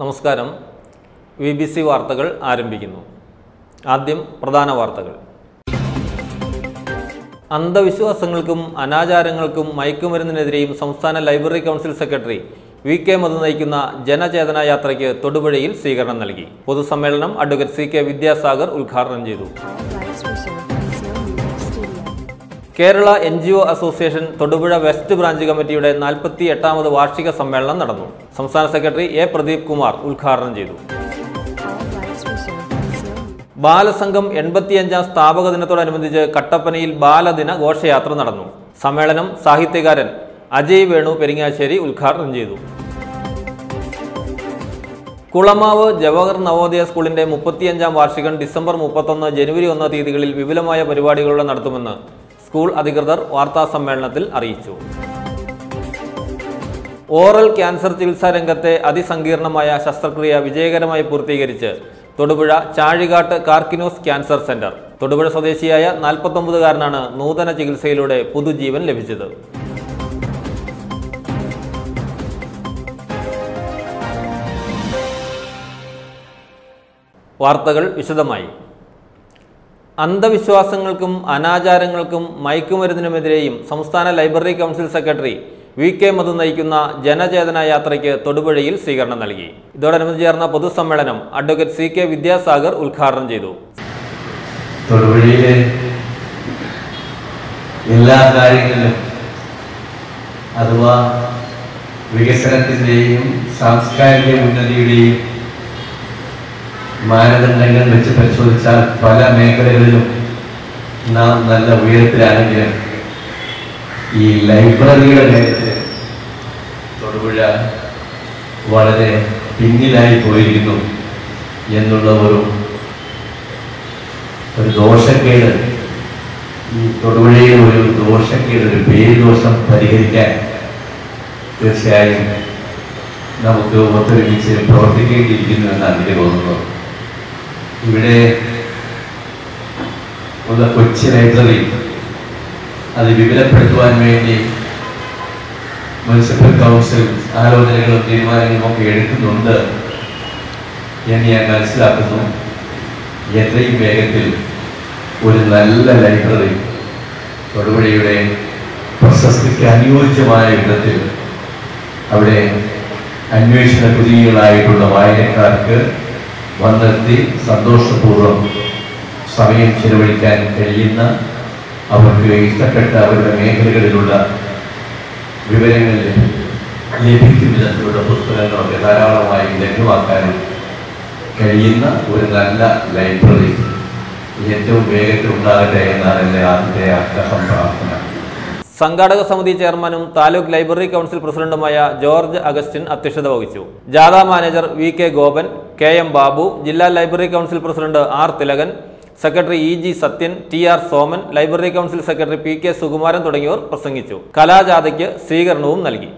നമസ്കാരം. V B C വാർത്തകൾ ആരംഭിക്കുന്നു. ആദ്യം പ്രധാന വാർത്തകൾ. അന്ധവിശ്വാസങ്ങൾക്കും അനാചാരങ്ങൾക്കും മയക്കുമരുന്നിനെതിരെയും സംസ്ഥാന library council secretary V K Madhu നയിക്കുന്ന ജനചേതന യാത്രയ്ക്ക് തൊടുപുഴയിൽ സ്വീകരണം നൽകി. പൊതുസമ്മേളനം അഡ്വക്കേറ്റ് സി കെ വിദ്യാസാഗർ ഉദ്ഘാടനം ചെയ്തു. Kerala N G O association Thodupuzha west branch കമ്മിറ്റിയുടെ നാൽപ്പത്തി എട്ടാമത് വാർഷിക സമ്മേളനം നടന്നു. സംസ്ഥാന സെക്രട്ടറി എ പ്രദീപ് കുമാർ ഉദ്ഘാടനം ചെയ്തു. ബാലസംഘം എൺപത്തിയഞ്ചാം സ്ഥാപക ദിനത്തോടനുബന്ധിച്ച് കട്ടപ്പനയിൽ ബാലദിന ഘോഷയാത്ര നടന്നു. സമ്മേളനം സാഹിത്യകാരൻ അജയ് വേണു പെരിങ്ങാശ്ശേരി ഉദ്ഘാടനം ചെയ്തു. കുളമാവ് ജവഹർ നവോദയ സ്കൂളിന്റെ മുപ്പത്തിയഞ്ചാം വാർഷികം ഡിസംബർ മുപ്പത്തൊന്ന് ജനുവരി ഒന്ന് തീയതികളിൽ വിപുലമായ പരിപാടികളോടെ നടത്തുമെന്ന് സ്കൂൾ അധികൃതർ വാർത്താസമ്മേളനത്തിൽ അറിയിച്ചു. ഓറൽ ക്യാൻസർ ചികിത്സാ രംഗത്തെ അതിസങ്കീർണമായ ശസ്ത്രക്രിയ വിജയകരമായി പൂർത്തീകരിച്ച് തൊടുപുഴ ചാഴികാട്ട് കാർക്കിനോസ് ക്യാൻസർ സെന്റർ. തൊടുപുഴ സ്വദേശിയായ നാൽപ്പത്തൊമ്പതുകാരനാണ് നൂതന ചികിത്സയിലൂടെ പുതുജീവൻ ലഭിച്ചത്. വാർത്തകൾ വിശദമായി. അന്ധവിശ്വാസങ്ങൾക്കും അനാചാരങ്ങൾക്കും മയക്കുമരുന്നിനുമെതിരെയും സംസ്ഥാന library council secretary V K Madhu നയിക്കുന്ന ജനചേതന യാത്രയ്ക്ക് തൊടുപുഴയിൽ സ്വീകരണം നൽകി. ഇതോടനുബന്ധിച്ച് ചേർന്ന പൊതുസമ്മേളനം അഡ്വക്കേറ്റ് സി കെ വിദ്യാസാഗർ ഉദ്ഘാടനം ചെയ്തു. എല്ലാ കാര്യങ്ങളിലും അഥവാ വികസനത്തിന്റെയും സാംസ്കാരിക ഉന്നതിയുടെയും മാനദണ്ഡങ്ങൾ വെച്ച് പരിശോധിച്ചാൽ പല മേഖലകളിലും നാം നല്ല ഉയരത്തിലാണെങ്കിലും ഈ ലൈബ്രറിയുടെ കാര്യത്തിൽ തൊടുപുഴ വളരെ പിന്നിലായി പോയിരിക്കുന്നു എന്നുള്ള ഒരു ഒരു ദോഷക്കേട്. ഈ തൊടുപുഴയിൽ ഒരു ദോഷക്കേട് ഒരു പേര് ദോഷം പരിഹരിക്കാൻ തീർച്ചയായും നമുക്ക് ഒത്തൊരുമിച്ച് പ്രവർത്തിക്കേണ്ടിയിരിക്കുന്നു എന്നാണ് എനിക്ക് തോന്നുന്നത്. ഇവിടെ കൊച്ചി ലൈബ്രറി അത് വിപുലപ്പെടുത്തുവാൻ വേണ്ടി മുനിസിപ്പൽ കൗൺസിൽ ആലോചനകളും തീരുമാനങ്ങളും ഒക്കെ എടുക്കുന്നുണ്ട് എന്ന് ഞാൻ മനസ്സിലാക്കുന്നു. എത്രയും വേഗത്തിൽ ഒരു നല്ല ലൈബ്രറി തൊടുപുഴയുടെ പ്രശസ്തിക്ക് അനുയോജ്യമായ വിധത്തിൽ അവിടെ അന്വേഷണ കുതികളായിട്ടുള്ള വായനക്കാർക്ക് വന്നെത്തി സന്തോഷപൂർവം സമയം ചെലവഴിക്കാൻ കഴിയുന്ന അവർക്ക് ഇഷ്ടപ്പെട്ട അവരുടെ മേഖലകളിലുള്ള വിവരങ്ങൾ ലഭിക്കും വിധത്തിലുള്ള പുസ്തകങ്ങളൊക്കെ ധാരാളമായി ലഭ്യമാക്കാനും കഴിയുന്ന ഒരു നല്ല ലൈബ്രറി ഏറ്റവും വേഗത്തിൽ ഉണ്ടാകട്ടെ എന്നാണ് എന്റെ ആദ്യത്തെ ആഗ്രഹം പ്രാർത്ഥന. സംഘാടക സമിതി ചെയർമാനും താലൂക്ക് ലൈബ്രറി കൗൺസിൽ പ്രസിഡന്റുമായ ജോർജ് അഗസ്റ്റിൻ അധ്യക്ഷത വഹിച്ചു. ജാഥ manager V K Gopan K M Babu ജില്ലാ library council president R Thilakan secretary E G Sathyan T R Soman library council secretary P K Sukumaran തുടങ്ങിയവർ പ്രസംഗിച്ചു. കലാജാഥയ്ക്ക് സ്വീകരണവും നൽകി.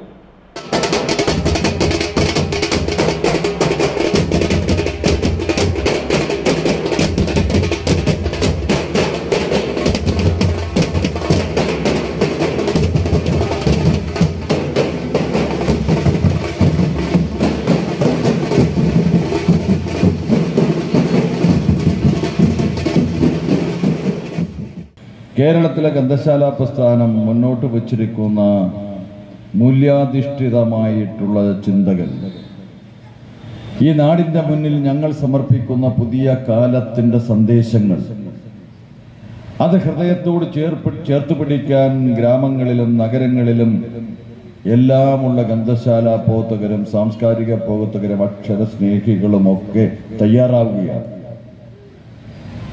കേരളത്തിലെ ഗ്രന്ഥശാല പ്രസ്ഥാനം മുന്നോട്ട് വച്ചിരിക്കുന്ന മൂല്യാധിഷ്ഠിതമായിട്ടുള്ള ചിന്തകൾ. ഈ നാടിന്റെ മുന്നിൽ ഞങ്ങൾ സമർപ്പിക്കുന്ന പുതിയ കാലത്തിന്റെ സന്ദേശങ്ങൾ. അത് ഹൃദയത്തോട് ചേർപ്പ് ചേർത്ത് പിടിക്കാൻ ഗ്രാമങ്ങളിലും നഗരങ്ങളിലും എല്ലാമുള്ള ഗന്ധശാല പോത്തകരും സാംസ്കാരിക പ്രവർത്തകരും അക്ഷര സ്നേഹികളും ഒക്കെ തയ്യാറാവുകയാണ്.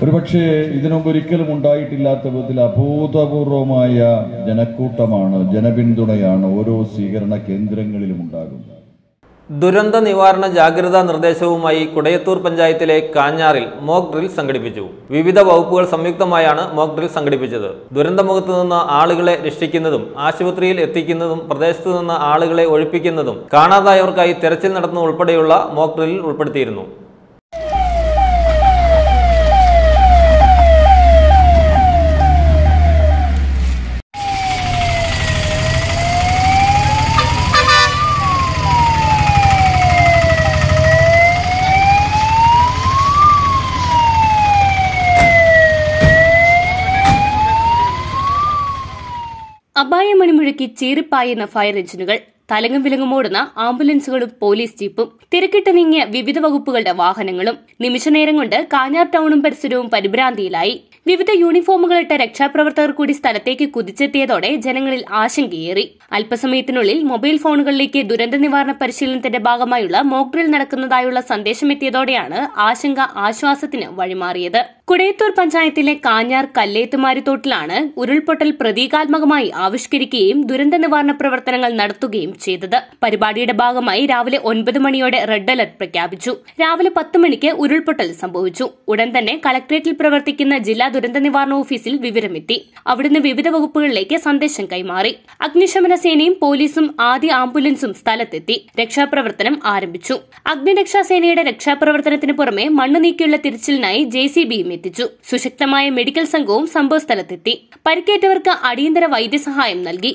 ഒരുപക്ഷെ ഇതിനുമുമ്പ് ഒരിക്കലും ഉണ്ടായിട്ടില്ലാത്ത വിധത്തിൽ അഭൂതപൂർവമായ ജനക്കൂട്ടമാണ് ജനപിന്തുണയാണ് ഓരോ സ്വീകരണ കേന്ദ്രങ്ങളിലും ഉണ്ടാകുന്നത്. ദുരന്ത നിവാരണ ജാഗ്രതാ നിർദ്ദേശവുമായി കുടയത്തൂർ പഞ്ചായത്തിലെ കാഞ്ഞാറിൽ മോക്ക് ഡ്രിൽ സംഘടിപ്പിച്ചു. വിവിധ വകുപ്പുകൾ സംയുക്തമായാണ് മോക്ക് ഡ്രിൽ സംഘടിപ്പിച്ചത്. ദുരന്തമുഖത്ത് നിന്ന് ആളുകളെ രക്ഷിക്കുന്നതും ആശുപത്രിയിൽ എത്തിക്കുന്നതും പ്രദേശത്തു നിന്ന് ആളുകളെ ഒഴിപ്പിക്കുന്നതും കാണാതായവർക്കായി തെരച്ചിൽ നടത്തുന്ന ഉൾപ്പെടെയുള്ള മോക്ക് ഡ്രില്ലിൽ ഉൾപ്പെടുത്തിയിരുന്നു. അപായമണി മുഴക്കി ചീറിപ്പായുന്ന ഫയർ എഞ്ചിനുകൾ. തലങ്ങും വിലങ്ങും ഓടുന്ന ആംബുലൻസുകളും പോലീസ് ജീപ്പും തിരക്കിട്ട് നീങ്ങിയ വിവിധ വകുപ്പുകളുടെ വാഹനങ്ങളും നിമിഷനേരം കൊണ്ട് കാഞ്ഞാർ ടൗണും പരിസരവും പരിഭ്രാന്തിയിലായി. വിവിധ യൂണിഫോമുകളിട്ട രക്ഷാപ്രവർത്തകർ കൂടി സ്ഥലത്തേക്ക് കുതിച്ചെത്തിയതോടെ ജനങ്ങളിൽ ആശങ്കയേറി. അല്പസമയത്തിനുള്ളിൽ മൊബൈൽ ഫോണുകളിലേക്ക് ദുരന്ത നിവാരണ പരിശീലനത്തിന്റെ ഭാഗമായുള്ള മോക്ക് ഡ്രിൽ നടക്കുന്നതായുള്ള സന്ദേശമെത്തിയതോടെയാണ് ആശങ്ക ആശ്വാസത്തിന് വഴിമാറിയത്. കുടയത്തൂർ പഞ്ചായത്തിലെ കാഞ്ഞാർ കല്ലേത്തുമാരിത്തോട്ടിലാണ് ഉരുൾപൊട്ടൽ പ്രതീകാത്മകമായി ആവിഷ്കരിക്കുകയും ദുരന്ത നിവാരണ പ്രവർത്തനങ്ങൾ നടത്തുകയും ചെയ്തത്. പരിപാടിയുടെ ഭാഗമായി രാവിലെ ഒൻപത് മണിയോടെ റെഡ് അലർട്ട് പ്രഖ്യാപിച്ചു. രാവിലെ പത്ത് മണിക്ക് ഉരുൾപൊട്ടൽ സംഭവിച്ചു. ഉടൻ തന്നെ കളക്ടറേറ്റിൽ പ്രവർത്തിക്കുന്ന ജില്ലാ ദുരന്ത നിവാരണ ഓഫീസിൽ വിവരമെത്തി. അവിടുന്ന് വിവിധ വകുപ്പുകളിലേക്ക് സന്ദേശം കൈമാറി. അഗ്നിശമന സേനയും പോലീസും ആദ്യ ആംബുലൻസും സ്ഥലത്തെത്തി. രക്ഷാപ്രവർത്തനം ആരംഭിച്ചു. അഗ്നിരക്ഷാസേനയുടെ രക്ഷാപ്രവർത്തനത്തിന് പുറമെ മണ്ണ് നീക്കിയുള്ള തിരച്ചിലിനായി ജെ സി ബിയും എത്തിച്ചു. സുശക്തമായ മെഡിക്കൽ സംഘവും സംഭവസ്ഥലത്തെത്തി. പരിക്കേറ്റവർക്ക് അടിയന്തര വൈദ്യസഹായം നൽകി.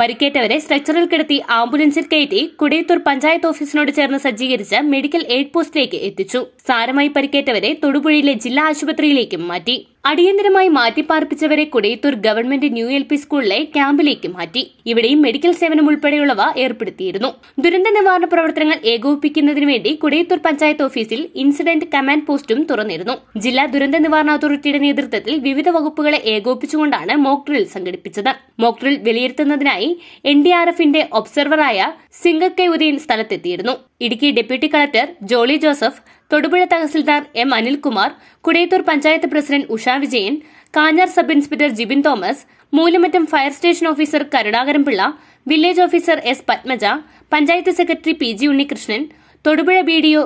പരിക്കേറ്റവരെ സ്ട്രെച്ചറിൽ കിടത്തി ആംബുലൻസിൽ കയറ്റി കുടയത്തൂർ പഞ്ചായത്ത് ഓഫീസിനോട് ചേർന്ന് സജ്ജീകരിച്ച മെഡിക്കൽ എയ്ഡ് പോസ്റ്റിലേക്ക് എത്തിച്ചു. സാരമായി പരിക്കേറ്റവരെ തൊടുപുഴയിലെ ജില്ലാ ആശുപത്രിയിലേക്കും മാറ്റി. അടിയന്തരമായി മാറ്റിപ്പാർപ്പിച്ചവരെ Kodayathur government new L P സ്കൂളിലെ ക്യാമ്പിലേക്ക് മാറ്റി. ഇവിടെയും മെഡിക്കൽ സേവനം ഉൾപ്പെടെയുള്ളവ ഏർപ്പെടുത്തിയിരുന്നു. ദുരന്ത നിവാരണ പ്രവർത്തനങ്ങൾ ഏകോപിപ്പിക്കുന്നതിന് വേണ്ടി കൊടയത്തൂർ പഞ്ചായത്ത് ഓഫീസിൽ ഇൻസിഡന്റ് കമാൻഡ് പോസ്റ്റും തുറന്നിരുന്നു. ജില്ലാ ദുരന്ത നിവാരണ അതോറിറ്റിയുടെ നേതൃത്വത്തിൽ വിവിധ വകുപ്പുകളെ ഏകോപിപ്പിച്ചുകൊണ്ടാണ് മോക് ഡ്രിൽ സംഘടിപ്പിച്ചത്. മോക് ഡ്രിൽ വിലയിരുത്തുന്നതിനായി എൻ ഡി ആർ എഫിന്റെ ഒബ്സർവറായ സിംഗ K Udayan സ്ഥലത്തെത്തിയിരുന്നു. Idukki deputy collector Jolly Joseph Thodupuzha tahsildar M Anilkumar Kudayathur panchayat president Usha Vijayan Kanjar sub inspector Jibin Thomas Moolamattom fire station officer Karunakaranpillai village officer S Padmaja panchayat secretary P G Unnikrishnan Thodupuzha B D O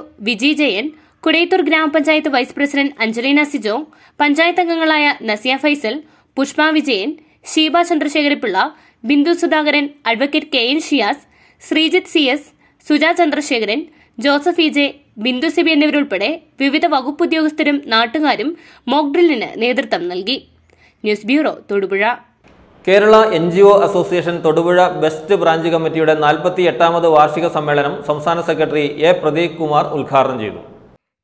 Jayan Kudayathur ഗ്രാമപഞ്ചായത്ത് vice president Anjalina Sijo panchayat അംഗങ്ങളായ Nasiya Faisal Pushpa Vijayan Sheeba Chandrasekharapillai Bindu Sudhakaran advocate K N Shiyas Sreejith C S Suja Chandrasekharan Joseph E J Bindu Sibi എന്നിവരുൾപ്പെടെ വിവിധ വകുപ്പ് ഉദ്യോഗസ്ഥരും നാട്ടുകാരും മോക്ഡ്രില്ലിന് നേതൃത്വം നൽകി. News bureau Thodupuzha. Kerala N G O association Thodupuzha west branch കമ്മിറ്റിയുടെ നാൽപ്പത്തി എട്ടാമത് വാർഷിക സമ്മേളനം സംസ്ഥാന സെക്രട്ടറി എ പ്രദീപ് കുമാർ ഉദ്ഘാടനം ചെയ്തു.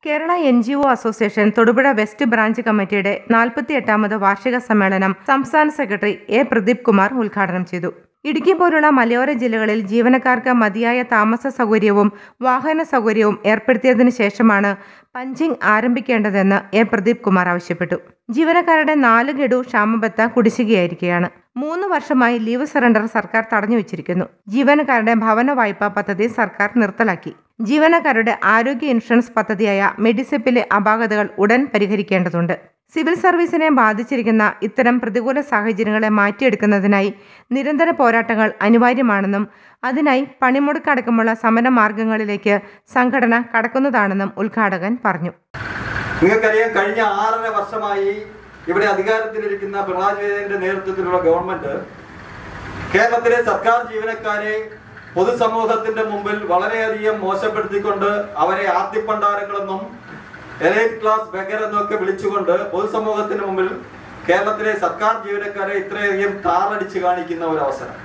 Kerala N G O association Thodupuzha west branch കമ്മിറ്റിയുടെ നാൽപ്പത്തി എട്ടാമത് വാർഷിക സമ്മേളനം സംസ്ഥാന സെക്രട്ടറി എ പ്രദീപ് കുമാർ ഉദ്ഘാടനം ചെയ്തു. ഇടുക്കി പോലുള്ള മലയോര ജില്ലകളിൽ ജീവനക്കാർക്ക് മതിയായ താമസ സൗകര്യവും വാഹന സൗകര്യവും ഏർപ്പെടുത്തിയതിനു ശേഷമാണ് പഞ്ചിങ് ആരംഭിക്കേണ്ടതെന്ന് എ. പ്രദീപ് കുമാർ ആവശ്യപ്പെട്ടു. ജീവനക്കാരുടെ നാല് ഗഡു ക്ഷാമബത്ത കുടിശ്ശികയായിരിക്കുകയാണ്. മൂന്ന് വർഷമായി ലീവ് സറണ്ടർ സർക്കാർ തടഞ്ഞു വെച്ചിരിക്കുന്നു. ജീവനക്കാരുടെ ഭവന വായ്പാ പദ്ധതി സർക്കാർ നിർത്തലാക്കി. ജീവനക്കാരുടെ ആരോഗ്യ ഇൻഷുറൻസ് പദ്ധതിയായ മെഡിസെപ്പിലെ അപാകതകൾ ഉടൻ പരിഹരിക്കേണ്ടതുണ്ട്. സിവിൽ സർവീസിനെ ബാധിച്ചിരിക്കുന്ന ഇത്തരം പ്രതികൂല സാഹചര്യങ്ങളെ മാറ്റിയെടുക്കുന്നതിനായി നിരന്തര പോരാട്ടങ്ങൾ അനിവാര്യമാണെന്നും അതിനായി പണിമുടക്കടക്കമുള്ള സമര മാർഗങ്ങളിലേക്ക് സംഘടന കടക്കുന്നതാണെന്നും ഉദ്ഘാടകൻ പറഞ്ഞു. നിങ്ങൾക്കറിയാം കഴിഞ്ഞ ആറര വർഷമായി ഇവിടെ അധികാരത്തിലിരിക്കുന്ന പിണറായി വിജയന്റെ നേതൃത്വത്തിലുള്ള ഗവൺമെന്റ് കേരളത്തിലെ സർക്കാർ ജീവനക്കാരെ പൊതുസമൂഹത്തിന്റെ മുമ്പിൽ വളരെയധികം മോശപ്പെടുത്തിക്കൊണ്ട് അവരെ ആർത്തിപ്പണ്ടാരങ്ങളെന്നും എലൈറ്റ് ക്ലാസ് ബഗർ എന്നൊക്കെ വിളിച്ചുകൊണ്ട് പൊതുസമൂഹത്തിന് മുമ്പിൽ കേരളത്തിലെ സർക്കാർ ജീവനക്കാരെ ഇത്രയധികം താറടിച്ച് കാണിക്കുന്ന ഒരു അവസരം.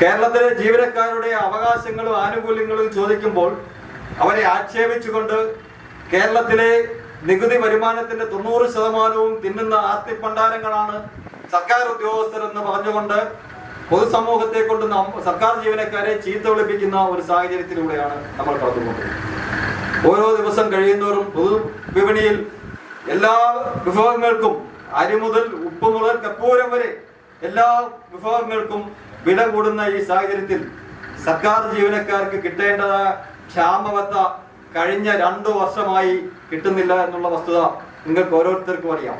കേരളത്തിലെ ജീവനക്കാരുടെ അവകാശങ്ങളും ആനുകൂല്യങ്ങളും ചോദിക്കുമ്പോൾ അവരെ ആക്ഷേപിച്ചുകൊണ്ട് കേരളത്തിലെ നികുതി വരുമാനത്തിന്റെ തൊണ്ണൂറ് ശതമാനവും തിന്നുന്ന ആർത്തിപ്പണ്ടാരങ്ങളാണ് സർക്കാർ ഉദ്യോഗസ്ഥരെന്ന് പറഞ്ഞുകൊണ്ട് പൊതുസമൂഹത്തെ കൊണ്ട് സർക്കാർ ജീവനക്കാരെ ചീത്ത വിളിപ്പിക്കുന്ന ഒരു സാഹചര്യത്തിലൂടെയാണ് നമ്മൾ കടന്നുപോകുന്നത്. ഓരോ ദിവസം കഴിയുന്നവരും പൊതു വിപണിയിൽ എല്ലാ വിഭവങ്ങൾക്കും അരി മുതൽ ഉപ്പ് മുതൽ കപ്പൂരം വരെ എല്ലാ വിഭവങ്ങൾക്കും വില കൂടുന്ന ഈ സാഹചര്യത്തിൽ സർക്കാർ ജീവനക്കാർക്ക് കിട്ടേണ്ട ക്ഷാമബത്ത കഴിഞ്ഞ രണ്ടു വർഷമായി കിട്ടുന്നില്ല എന്നുള്ള വസ്തുത നിങ്ങൾക്ക് ഓരോരുത്തർക്കും അറിയാം.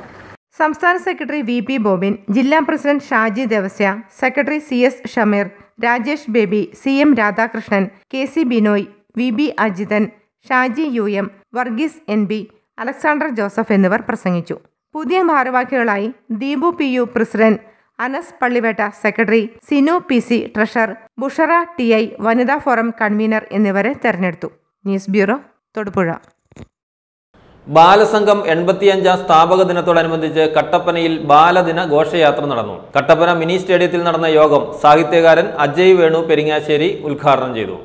സംസ്ഥാന സെക്രട്ടറി വി പി ബോബിൻ ജില്ലാ president Shaji Devasya secretary C S Shameer Rajesh Baby C M Radhakrishnan K C Binoy V B Ajithan Shaji U M Varghese N B Alexander Joseph എന്നിവർ പ്രസംഗിച്ചു. പുതിയ ഭാരവാഹികളായി Deepu P U president Anas Pallivetta secretary Sinu P C treasurer Bushara T I വനിതാ forum convener എന്നിവരെ തെരഞ്ഞെടുത്തു. News bureau Thodupuzha. Balasangham എൺപത്തിയഞ്ചാം സ്ഥാപക ദിനത്തോടനുബന്ധിച്ച് കട്ടപ്പനയിൽ ബാലദിന ഘോഷയാത്ര നടന്നു. കട്ടപ്പന മിനി സ്റ്റേഡിയത്തിൽ നടന്ന യോഗം സാഹിത്യകാരൻ അജയ് വേണു പെരിങ്ങാശ്ശേരി ഉദ്ഘാടനം ചെയ്തു.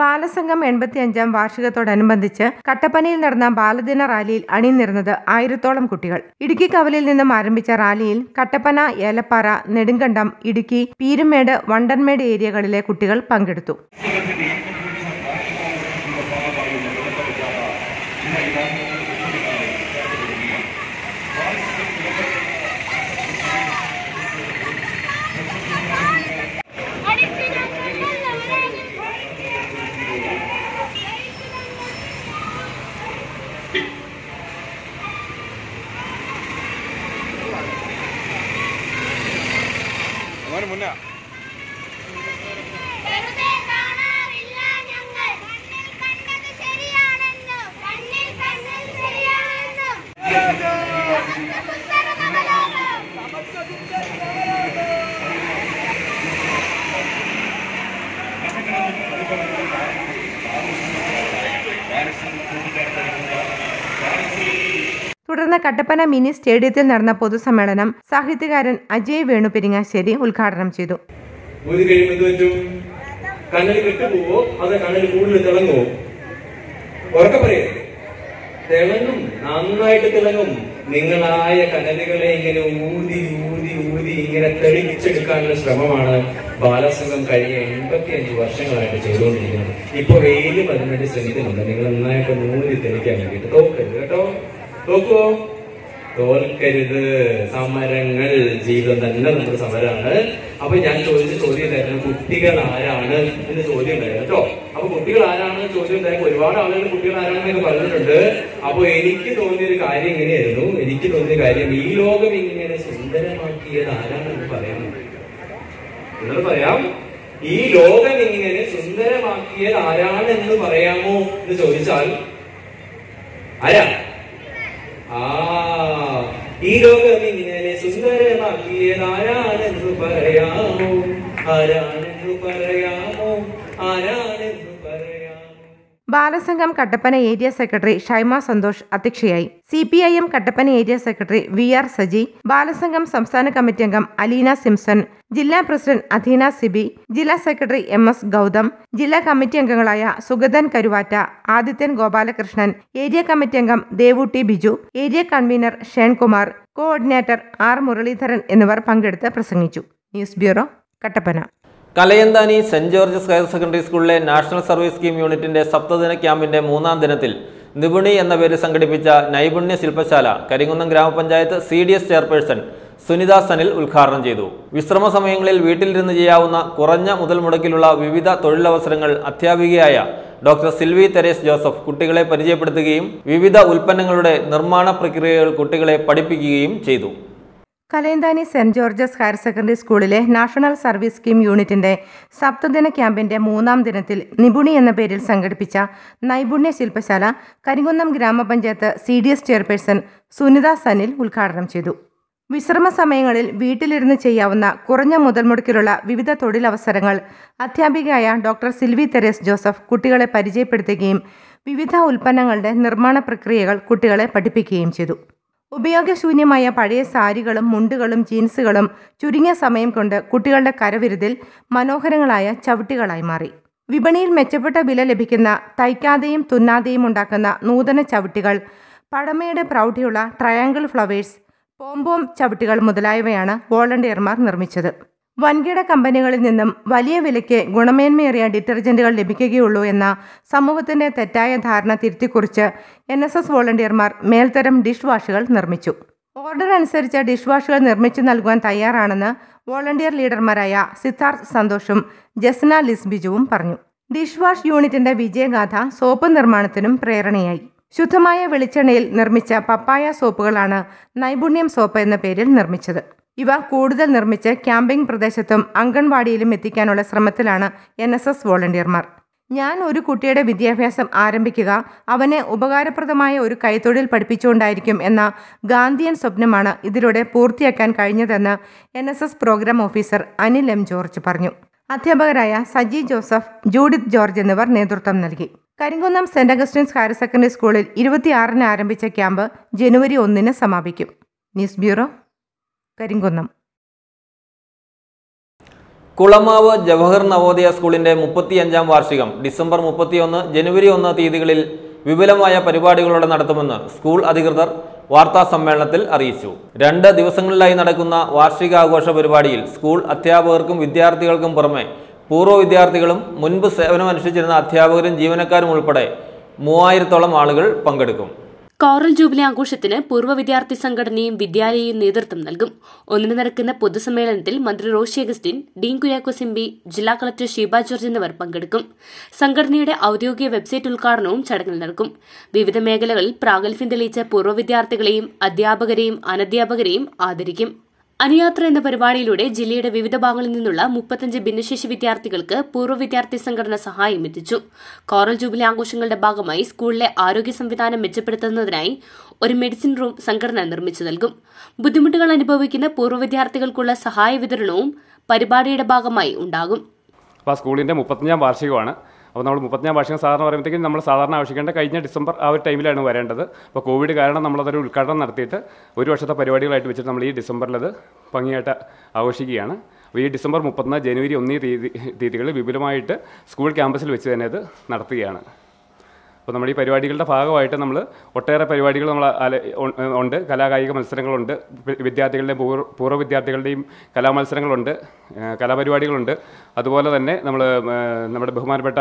ബാലസംഘം എൺപത്തിയഞ്ചാം വാർഷികത്തോടനുബന്ധിച്ച് കട്ടപ്പനയിൽ നടന്ന ബാലദിന റാലിയിൽ അണിനിരുന്നത് ആയിരത്തോളം കുട്ടികൾ. ഇടുക്കി കവലിൽ നിന്നും ആരംഭിച്ച റാലിയിൽ കട്ടപ്പന ഏലപ്പാറ നെടുങ്കണ്ടം ഇടുക്കി പീരുമേട് വണ്ടൻമേട് ഏരിയകളിലെ കുട്ടികൾ പങ്കെടുത്തു. തുടർന്ന് കട്ടപ്പന മിനി സ്റ്റേഡിയത്തിൽ നടന്ന പൊതുസമ്മേളനം സാഹിത്യകാരൻ അജയ് വേണു പെരിങ്ങാശ്ശേരി ഉദ്ഘാടനം ചെയ്തു. തിളങ്ങും നന്നായിട്ട് തിളങ്ങും. നിങ്ങളായ കനലുകളെ ഇങ്ങനെ ഊതി ഊതി ഊതി ഇങ്ങനെ തെളിയിച്ചെടുക്കാനുള്ള ശ്രമമാണ് ബാലസംഘം കഴിഞ്ഞ എൺപത്തിയഞ്ച് വർഷങ്ങളായിട്ട് ചെയ്തുകൊണ്ടിരിക്കുന്നത്. ഇപ്പൊ വെയിലും അതിനുവേണ്ടി ശ്രമിക്കുന്നുണ്ട് നിങ്ങൾ നന്നായിട്ട് ഊതി തെളിക്കാൻ വേണ്ടിയിട്ട് തോക്കരുത് കേട്ടോ. തോക്കുവോ തോൽക്കരുത്. സമരങ്ങൾ ജീവിതം തന്നെ നമ്മുടെ സമരമാണ്. അപ്പൊ ഞാൻ ചോദിച്ച ചോദ്യം തരുന്നത് കുട്ടികൾ ആരാണ് എന്ന് ചോദ്യം ഉണ്ടായിരുന്നു കേട്ടോ. അപ്പൊ കുട്ടികൾ ആരാണ് ചോദ്യം ഉണ്ടായിരുന്നു ഒരുപാട് ആളുകൾ കുട്ടികൾ ആരാണെന്നൊക്കെ പറഞ്ഞിട്ടുണ്ട്. അപ്പൊ എനിക്ക് തോന്നിയൊരു കാര്യം ഇങ്ങനെയായിരുന്നു. എനിക്ക് തോന്നിയ കാര്യം ഈ ലോകം ഇങ്ങനെ സുന്ദരമാക്കിയത് ആരാണെന്ന് പറയാൻ നിങ്ങൾ പറയാം. ഈ ലോകം ഇങ്ങനെ സുന്ദരമാക്കിയത് ആരാണെന്ന് പറയാമോ എന്ന് ചോദിച്ചാൽ ആരാ? ഈ ലോകം ഇങ്ങനെ സുന്ദരമാക്കിയത് ആരാണെന്ന് പറയാമോ? ആരാണെന്ന് പറയാമോ? ആരാണെന്ന് പറയാമോ ബാലസംഘം കട്ടപ്പന ഏരിയ സെക്രട്ടറി ഷൈമ സന്തോഷ് അധ്യക്ഷയായി. C P I M Kattappana area secretary V R Saji Balasangham സംസ്ഥാന കമ്മിറ്റി അംഗം അലീന സിംസൺ ജില്ലാ പ്രസിഡന്റ് അധീന സിബി ജില്ലാ സെക്രട്ടറി എം എസ് ഗൗതം ജില്ലാ കമ്മിറ്റി അംഗങ്ങളായ സുഗതൻ കരുവാറ്റ ആദിത്യൻ ഗോപാലകൃഷ്ണൻ ഏരിയ കമ്മിറ്റി അംഗം Devootty Biju area convenor Shenkumar coordinator R Muraleedharan എന്നിവർ പങ്കെടുത്ത് പ്രസംഗിച്ചു. News bureau Kattappana. Kalayanthani saint Georges higher secondary സ്കൂളിലെ നാഷണൽ സർവീസ് സ്കീം യൂണിറ്റിന്റെ സപ്തദിന ക്യാമ്പിന്റെ മൂന്നാം ദിനത്തിൽ നിപുണി എന്ന പേരിൽ സംഘടിപ്പിച്ച നൈപുണ്യ ശില്പശാല കരിങ്കുന്നം ഗ്രാമപഞ്ചായത്ത് C D S chairperson Sunitha Sanil ഉദ്ഘാടനം ചെയ്തു. വിശ്രമ സമയങ്ങളിൽ വീട്ടിലിരുന്ന് ചെയ്യാവുന്ന കുറഞ്ഞ മുതൽ മുടക്കിലുള്ള വിവിധ തൊഴിലവസരങ്ങൾ അധ്യാപികയായ ഡോക്ടർ സിൽവി തെരേസ് ജോസഫ് കുട്ടികളെ പരിചയപ്പെടുത്തുകയും വിവിധ ഉൽപ്പന്നങ്ങളുടെ നിർമ്മാണ പ്രക്രിയകൾ കുട്ടികളെ പഠിപ്പിക്കുകയും ചെയ്തു. Kalayanthani saint Georges higher secondary സ്കൂളിലെ നാഷണൽ സർവീസ് സ്കീം യൂണിറ്റിന്റെ സപ്തദിന ക്യാമ്പിന്റെ മൂന്നാം ദിനത്തിൽ നിപുണി എന്ന പേരിൽ സംഘടിപ്പിച്ച നൈപുണ്യ ശില്പശാല കരിങ്കുന്നം ഗ്രാമപഞ്ചായത്ത് C D S chairperson Sunitha Sanil ഉദ്ഘാടനം ചെയ്തു. വിശ്രമ സമയങ്ങളിൽ വീട്ടിലിരുന്ന് ചെയ്യാവുന്ന കുറഞ്ഞ മുതൽ മുടക്കിലുള്ള വിവിധ തൊഴിലവസരങ്ങൾ അധ്യാപികയായ ഡോക്ടർ സിൽവി തെരേസ് ജോസഫ് കുട്ടികളെ പരിചയപ്പെടുത്തുകയും വിവിധ ഉൽപ്പന്നങ്ങളുടെ നിർമ്മാണ പ്രക്രിയകൾ കുട്ടികളെ പഠിപ്പിക്കുകയും ചെയ്തു. ഉപയോഗശൂന്യമായ പഴയ സാരികളും മുണ്ടുകളും ജീൻസുകളും ചുരുങ്ങിയ സമയം കൊണ്ട് കുട്ടികളുടെ കരവിരുതിൽ മനോഹരങ്ങളായ ചവിട്ടികളായി മാറി. വിപണിയിൽ മെച്ചപ്പെട്ട വില ലഭിക്കുന്ന തയ്ക്കാതെയും തുന്നാതെയും ഉണ്ടാക്കുന്ന നൂതന ചവിട്ടികൾ പഴമയുടെ പ്രൗഢിയുള്ള ട്രയാങ്കിൾ ഫ്ലവേഴ്സ് പോംപോം ചവിട്ടികൾ മുതലായവയാണ് വോളണ്ടിയർമാർ നിർമ്മിച്ചത്. വൻകിട കമ്പനികളിൽ നിന്നും വലിയ വിലയ്ക്ക് ഗുണമേന്മയേറിയ ഡിറ്റർജന്റുകൾ ലഭിക്കുകയുള്ളൂ എന്ന സമൂഹത്തിന്റെ തെറ്റായ ധാരണ തിരുത്തിക്കുറിച്ച് എൻ എസ് എസ് വോളണ്ടിയർമാർ മേൽത്തരം ഡിഷ് വാഷുകൾ നിർമ്മിച്ചു. ഓർഡർ അനുസരിച്ച് ഡിഷ് വാഷുകൾ നിർമ്മിച്ചു നൽകുവാൻ തയ്യാറാണെന്ന് വോളണ്ടിയർ ലീഡർമാരായ സിദ്ധാർത്ഥ് സന്തോഷും ജസ്ന ലിസ്ബിജുവും പറഞ്ഞു. ഡിഷ് വാഷ് യൂണിറ്റിന്റെ വിജയഗാഥ സോപ്പ് നിർമ്മാണത്തിനും പ്രേരണയായി. ശുദ്ധമായ വെളിച്ചെണ്ണയിൽ നിർമ്മിച്ച പപ്പായ സോപ്പുകളാണ് നൈപുണ്യം സോപ്പ് എന്ന പേരിൽ നിർമ്മിച്ചത്. ഇവ കൂടുതൽ നിർമ്മിച്ച് ക്യാമ്പിംഗ് പ്രദേശത്തും അംഗൻവാടിയിലും എത്തിക്കാനുള്ള ശ്രമത്തിലാണ് എൻ എസ് എസ് വോളണ്ടിയർമാർ. ഞാൻ ഒരു കുട്ടിയുടെ വിദ്യാഭ്യാസം ആരംഭിക്കുക അവനെ ഉപകാരപ്രദമായ ഒരു കൈത്തൊഴിൽ പഠിപ്പിച്ചുകൊണ്ടായിരിക്കും എന്ന ഗാന്ധിയൻ സ്വപ്നമാണ് ഇതിലൂടെ പൂർത്തിയാക്കാൻ കഴിഞ്ഞതെന്ന് N S S programme officer Anil M George പറഞ്ഞു. അധ്യാപകരായ സജി ജോസഫ് ജൂഡിത്ത് ജോർജ് എന്നിവർ നേതൃത്വം നൽകി. Karimkunnam saint Augustine's higher secondary സ്കൂളിൽ ഇരുപത്തിയാറിന് ആരംഭിച്ച ക്യാമ്പ് ജനുവരി ഒന്നിന് സമാപിക്കും. News bureau Karimkunnam. Kulamavu Jawahar Navodaya സ്കൂളിന്റെ മുപ്പത്തിയഞ്ചാം വാർഷികം ഡിസംബർ മുപ്പത്തിയൊന്ന് ജനുവരി ഒന്ന് തീയതികളിൽ വിപുലമായ പരിപാടികളോടെ നടത്തുമെന്ന് സ്കൂൾ അധികൃതർ വാർത്താ സമ്മേളനത്തിൽ അറിയിച്ചു. രണ്ട് ദിവസങ്ങളിലായി നടക്കുന്ന വാർഷികാഘോഷ പരിപാടിയിൽ സ്കൂൾ അധ്യാപകർക്കും വിദ്യാർത്ഥികൾക്കും പുറമെ പൂർവ വിദ്യാർത്ഥികളും മുൻപ് സേവനമനുഷ്ഠിച്ചിരുന്ന അധ്യാപകരും ജീവനക്കാരും ഉൾപ്പെടെ മൂവായിരത്തോളം ആളുകൾ പങ്കെടുക്കും. കോറൽ ജൂബിലി ആഘോഷത്തിന് പൂർവ വിദ്യാർത്ഥി സംഘടനയും വിദ്യാലയയും നേതൃത്വം നൽകും. ഒന്നിന് നടക്കുന്ന പൊതുസമ്മേളനത്തിൽ മന്ത്രി റോഷി അഗസ്റ്റിൻ ഡീൻ കുര്യാക്കോസ് എം ജില്ലാ കളക്ടർ ഷീബ ജോർജ് എന്നിവർ പങ്കെടുക്കും. സംഘടനയുടെ ഔദ്യോഗിക വെബ്സൈറ്റ് ഉദ്ഘാടനവും ചടങ്ങിൽ നടക്കും. വിവിധ മേഖലകളിൽ പ്രാഗൽഭ്യം തെളിയിച്ച പൂർവ വിദ്യാർത്ഥികളെയും അധ്യാപകരെയും അനധ്യാപകരെയും ആദരിക്കും. അനുയാത്ര എന്ന പരിപാടിയിലൂടെ ജില്ലയുടെ വിവിധ ഭാഗങ്ങളിൽ നിന്നുള്ള മുപ്പത്തഞ്ച് ഭിന്നശേഷി വിദ്യാർത്ഥികൾക്ക് പൂർവ വിദ്യാർത്ഥി സംഘടന സഹായം എത്തിച്ചു. കോറൽ ജൂബിലി ആഘോഷങ്ങളുടെ ഭാഗമായി സ്കൂളിലെ ആരോഗ്യ സംവിധാനം മെച്ചപ്പെടുത്തുന്നതിനായി ഒരു മെഡിസിൻ റൂം സംഘടന നിർമ്മിച്ചു നൽകും. ബുദ്ധിമുട്ടുകൾ അനുഭവിക്കുന്ന പൂർവ വിദ്യാർത്ഥികൾക്കുള്ള സഹായ വിതരണവും പരിപാടിയുടെ ഭാഗമായി ഉണ്ടാകും. സ്കൂളിന്റെ മുപ്പത്തഞ്ചാം വാർഷികമാണ്. അപ്പോൾ നമ്മൾ മുപ്പത്തഞ്ചാം വാർഷികം സാധാരണ പറയുമ്പോഴത്തേക്കും നമ്മൾ സാധാരണ ആവശ്യിക്കേണ്ട കഴിഞ്ഞ ഡിസംബർ ആ ഒരു ടൈമിലാണ് വരേണ്ടത്. അപ്പോൾ കോവിഡ് കാരണം നമ്മളതൊരു ഉദ്ഘാടനം നടത്തിയിട്ട് ഒരു വർഷത്തെ പരിപാടികളായിട്ട് വെച്ചിട്ട് നമ്മൾ ഈ ഡിസംബറിലത് ഭംഗിയായിട്ട് ആഘോഷിക്കുകയാണ്. അപ്പോൾ ഈ ഡിസംബർ മുപ്പത്തൊന്ന് ജനുവരി ഒന്നീ തീയതി തീയതികളിൽ വിപുലമായിട്ട് സ്കൂൾ ക്യാമ്പസിൽ വെച്ച് തന്നെ അത് നടത്തുകയാണ്. അപ്പോൾ നമ്മൾ ഈ പരിപാടികളുടെ ഭാഗമായിട്ട് നമ്മൾ ഒട്ടേറെ പരിപാടികൾ നമ്മൾ ഉണ്ട്. കലാകായിക മത്സരങ്ങളുണ്ട്. വിദ്യാർത്ഥികളുടെയും പൂർവ വിദ്യാർത്ഥികളുടെയും കലാമത്സരങ്ങളുണ്ട് കലാപരിപാടികളുണ്ട്. അതുപോലെ തന്നെ നമ്മൾ നമ്മുടെ ബഹുമാനപ്പെട്ട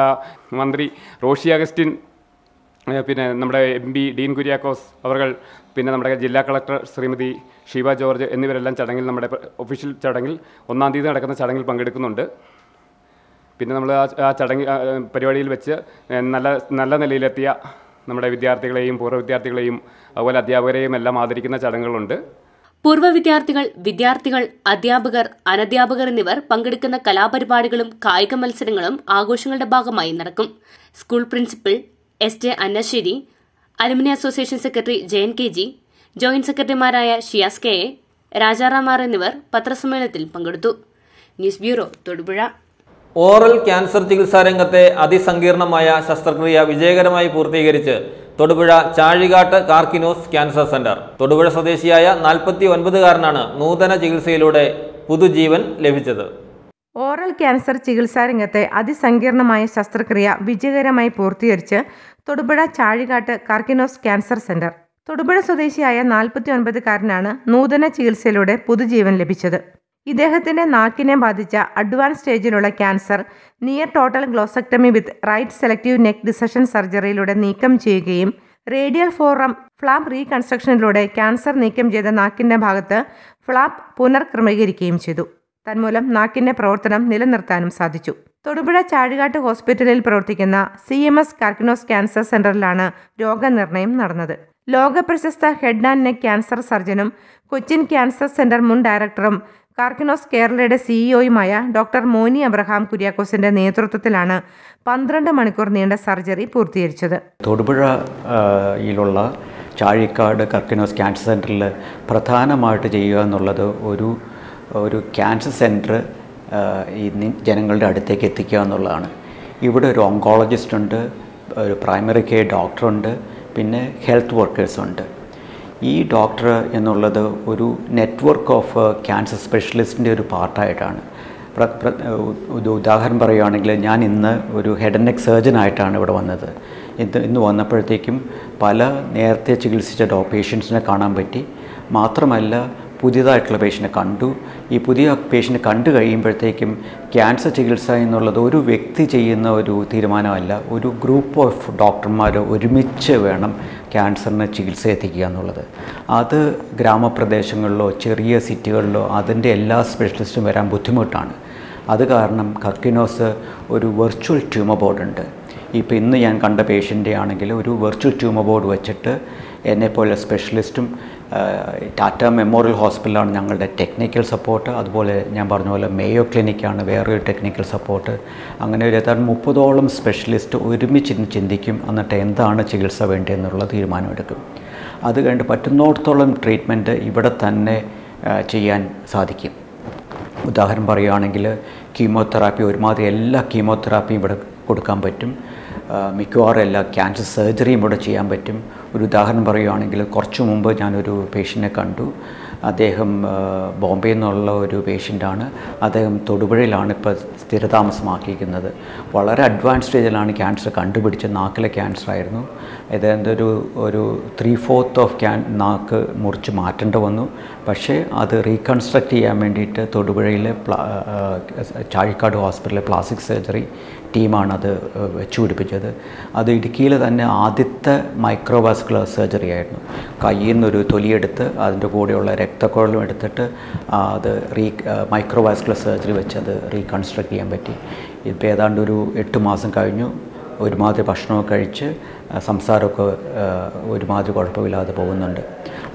മന്ത്രി റോഷി അഗസ്റ്റിൻ പിന്നെ നമ്മുടെ എം പി ഡീൻ കുര്യാക്കോസ് അവർ പിന്നെ നമ്മുടെ ജില്ലാ കളക്ടർ ശ്രീമതി ഷീബ ജോർജ് എന്നിവരെല്ലാം ചടങ്ങിൽ നമ്മുടെ ഒഫീഷ്യൽ ചടങ്ങിൽ ഒന്നാം തീയതി നടക്കുന്ന ചടങ്ങിൽ പങ്കെടുക്കുന്നുണ്ട്. പിന്നെ നമ്മൾ ആ ചടങ്ങ് പരിപാടിയിൽ വെച്ച് നല്ല നല്ല നിലയിലെത്തിയ നമ്മുടെ വിദ്യാർത്ഥികളെയും പൂർവ വിദ്യാർത്ഥികളെയും അതുപോലെ അധ്യാപകരെയും എല്ലാം ആദരിക്കുന്ന ചടങ്ങുകളുണ്ട്. പൂർവ വിദ്യാർത്ഥികൾ വിദ്യാർത്ഥികൾ അധ്യാപകർ അനധ്യാപകർ എന്നിവർ പങ്കെടുക്കുന്ന കലാപരിപാടികളും കായിക മത്സരങ്ങളും ആഘോഷങ്ങളുടെ ഭാഗമായി നടക്കും. School principal S J Annassery alumni association secretary Jayan K G joint സെക്രട്ടറിമാരായ ഷിയാസ് കെ എ രാജാറാം എന്നിവർ പത്രസമ്മേളനത്തിൽ പങ്കെടുത്തു. News bureau Thodupuzha. Oral cancer ചികിത്സാ രംഗത്തെ അതിസങ്കീർണമായ ശസ്ത്രക്രിയ വിജയകരമായി പൂർത്തീകരിച്ച് തൊടുപുഴ ചാഴികാട്ട് കാർക്കിനോസ് ക്യാൻസർ സെന്റർ. തൊടുപുഴ സ്വദേശിയായ നാൽപ്പത്തി ഒൻപതുകാരനാണ് നൂതന ചികിത്സയിലൂടെ പുതുജീവൻ ലഭിച്ചത്. ഓറൽ ക്യാൻസർ ചികിത്സാ രംഗത്തെ അതിസങ്കീർണമായ ശസ്ത്രക്രിയ വിജയകരമായി പൂർത്തീകരിച്ച് Thodupuzha Chazhikad Karkinos cancer centre. Thodupuzha സ്വദേശിയായ നാൽപ്പത്തി ഒൻപതുകാരനാണ് നൂതന ചികിത്സയിലൂടെ പുതുജീവൻ ലഭിച്ചത്. ഇദ്ദേഹത്തിന്റെ നാക്കിനെ ബാധിച്ച advance സ്റ്റേജിലുള്ള cancer near total glossectomy with right selective neck dissection സർജറിയിലൂടെ നീക്കം ചെയ്യുകയും റേഡിയൽ ഫോറം ഫ്ലാപ്പ് റീകൺസ്ട്രക്ഷനിലൂടെ ക്യാൻസർ നീക്കം ചെയ്ത നാക്കിന്റെ ഭാഗത്ത് ഫ്ലാപ്പ് പുനർക്രമീകരിക്കുകയും ചെയ്തു. തന്മൂലം നാക്കിന്റെ പ്രവർത്തനം നിലനിർത്താനും സാധിച്ചു. തൊടുപുഴ ചാഴികാട്ട് ഹോസ്പിറ്റലിൽ പ്രവർത്തിക്കുന്ന C M S Karkinos cancer സെന്ററിലാണ് രോഗനിർണയം നടന്നത്. ലോകപ്രശസ്ത ഹെഡ് ആൻഡ് നെക്ക് ക്യാൻസർ സർജനും കൊച്ചിൻ ക്യാൻസർ സെന്റർ മുൻ ഡയറക്ടറും കാർക്കിനോസ് കേരളയുടെ സിഇഒയുമായ ഡോക്ടർ മോനി അബ്രഹാം കുര്യാക്കോസിന്റെ നേതൃത്വത്തിലാണ് പന്ത്രണ്ട് മണിക്കൂർ നീണ്ട സർജറി പൂർത്തീകരിച്ചത്. തൊടുപുഴയിലുള്ള ചാഴിക്കാട് കർക്കിനോസ് ക്യാൻസർ സെന്ററിൽ പ്രധാനമായിട്ട് ചെയ്യുക എന്നുള്ളത് ഒരു ഒരു ക്യാൻസർ സെന്റർ ഈ ജനങ്ങളുടെ അടുത്തേക്ക് എത്തിക്കുക എന്നുള്ളതാണ്. ഇവിടെ ഒരു ഓങ്കോളജിസ്റ്റ് ഉണ്ട് ഒരു പ്രൈമറി കെയർ ഡോക്ടറുണ്ട് പിന്നെ ഹെൽത്ത് വർക്കേഴ്സ് ഉണ്ട്. ഈ ഡോക്ടർ എന്നുള്ളത് ഒരു നെറ്റ്വർക്ക് ഓഫ് ക്യാൻസർ സ്പെഷ്യലിസ്റ്റിന്റെ ഒരു പാർട്ടായിട്ടാണ്. ഉദാഹരണം പറയുകയാണെങ്കിൽ ഞാൻ ഇന്ന് ഒരു ഹെഡ് ആൻഡ് നെക്ക് സർജൻ ആയിട്ടാണ് ഇവിടെ വന്നത്. ഇത് ഇന്ന് വന്നപ്പോഴത്തേക്കും പല നേരത്തെ ചികിത്സിച്ച ഡോ പേഷ്യൻസിനെ കാണാൻ പറ്റി. മാത്രമല്ല പുതിയതായിട്ടുള്ള പേഷ്യനെ കണ്ടു. ഈ പുതിയ പേഷ്യനെ കണ്ടു കഴിയുമ്പോഴത്തേക്കും ക്യാൻസർ ചികിത്സ എന്നുള്ളത് ഒരു വ്യക്തി ചെയ്യുന്ന ഒരു തീരുമാനമല്ല. ഒരു ഗ്രൂപ്പ് ഓഫ് ഡോക്ടർമാർ ഒരുമിച്ച് വേണം ക്യാൻസറിന് ചികിത്സ എത്തിക്കുക എന്നുള്ളത്. അത് ഗ്രാമപ്രദേശങ്ങളിലോ ചെറിയ സിറ്റികളിലോ അതിന്റെ എല്ലാ സ്പെഷ്യലിസ്റ്റും വരാൻ ബുദ്ധിമുട്ടാണ്. അത് കാരണം കർക്കിനോസ് ഒരു വെർച്വൽ ട്യൂമർ ബോർഡുണ്ട് ഇപ്പോൾ ഇന്ന് ഞാൻ കണ്ട പേഷ്യന്റെ ആണെങ്കിൽ ഒരു വെർച്വൽ ട്യൂമർ ബോർഡ് വെച്ചിട്ട് എന്നെപ്പോലെ സ്പെഷ്യലിസ്റ്റും ടാറ്റ മെമ്മോറിയൽ ഹോസ്പിറ്റലാണ് ഞങ്ങളുടെ ടെക്നിക്കൽ സപ്പോർട്ട്. അതുപോലെ ഞാൻ പറഞ്ഞ പോലെ മേയോ ക്ലിനിക്കാണ് വേറൊരു ടെക്നിക്കൽ സപ്പോർട്ട്. അങ്ങനെ ഒരു ഏതാണ്ട് മുപ്പതോളം സ്പെഷ്യലിസ്റ്റ് ഒരുമിച്ച് ചിന്തിക്കും എന്നിട്ട് എന്താണ് ചികിത്സ വേണ്ടതെന്നുള്ള തീരുമാനമെടുക്കും. അത് കഴിഞ്ഞിട്ട് പറ്റുന്നിടത്തോളം ട്രീറ്റ്മെന്റ് ഇവിടെ തന്നെ ചെയ്യാൻ സാധിക്കും. ഉദാഹരണം പറയുകയാണെങ്കിൽ കീമോതെറാപ്പി ഒരുമാതിരി എല്ലാ കീമോതെറാപ്പിയും ഇവിടെ കൊടുക്കാൻ പറ്റും. മിക്കവാറും എല്ലാ ക്യാൻസർ സർജറിയും ഇവിടെ ചെയ്യാൻ പറ്റും. ഒരു ഉദാഹരണം പറയുകയാണെങ്കിൽ കുറച്ച് മുമ്പ് ഞാനൊരു പേഷ്യന്റിനെ കണ്ടു. അദ്ദേഹം ബോംബെ നിന്നുള്ള ഒരു പേഷ്യന്റാണ് അദ്ദേഹം തൊടുപുഴയിലാണ് ഇപ്പോൾ സ്ഥിരതാമസമാക്കിയിരിക്കുന്നത്. വളരെ അഡ്വാൻസ് സ്റ്റേജിലാണ് ക്യാൻസർ കണ്ടുപിടിച്ചത്. നാക്കിലെ ക്യാൻസർ ആയിരുന്നു. ഏതാണ്ട് ഒരു ഒരു ത്രീ ഫോർത്ത് ഓഫ് ക്യാൻ നാക്ക് മുറിച്ച് മാറ്റേണ്ടി വന്നു. പക്ഷേ അത് റീകൺസ്ട്രക്റ്റ് ചെയ്യാൻ വേണ്ടിയിട്ട് തൊടുപുഴയിലെ ചാഴിക്കാട് ഹോസ്പിറ്റലിലെ പ്ലാസ്റ്റിക് സർജറി ടീമാണ് അത് വെച്ചു പിടിപ്പിച്ചത് അത് ഇടുക്കിയിൽ തന്നെ ആദ്യത്തെ മൈക്രോവാസ്കുലർ സർജറി ആയിരുന്നു. കയ്യിൽ നിന്നൊരു തൊലിയെടുത്ത് അതിന്റെ കൂടെയുള്ള രക്തക്കുഴലും എടുത്തിട്ട് അത് റീ മൈക്രോവാസ്കുലർ സർജറി വെച്ച് അത് റീകൺസ്ട്രക്ട് ചെയ്യാൻ പറ്റി. ഇപ്പോൾ ഏതാണ്ട് ഒരു എട്ട് മാസം കഴിഞ്ഞു. ഒരുമാതിരി ഭക്ഷണമൊക്കെ കഴിച്ച് സംസാരമൊക്കെ ഒരുമാതിരി കുഴപ്പമില്ലാതെ പോകുന്നുണ്ട്.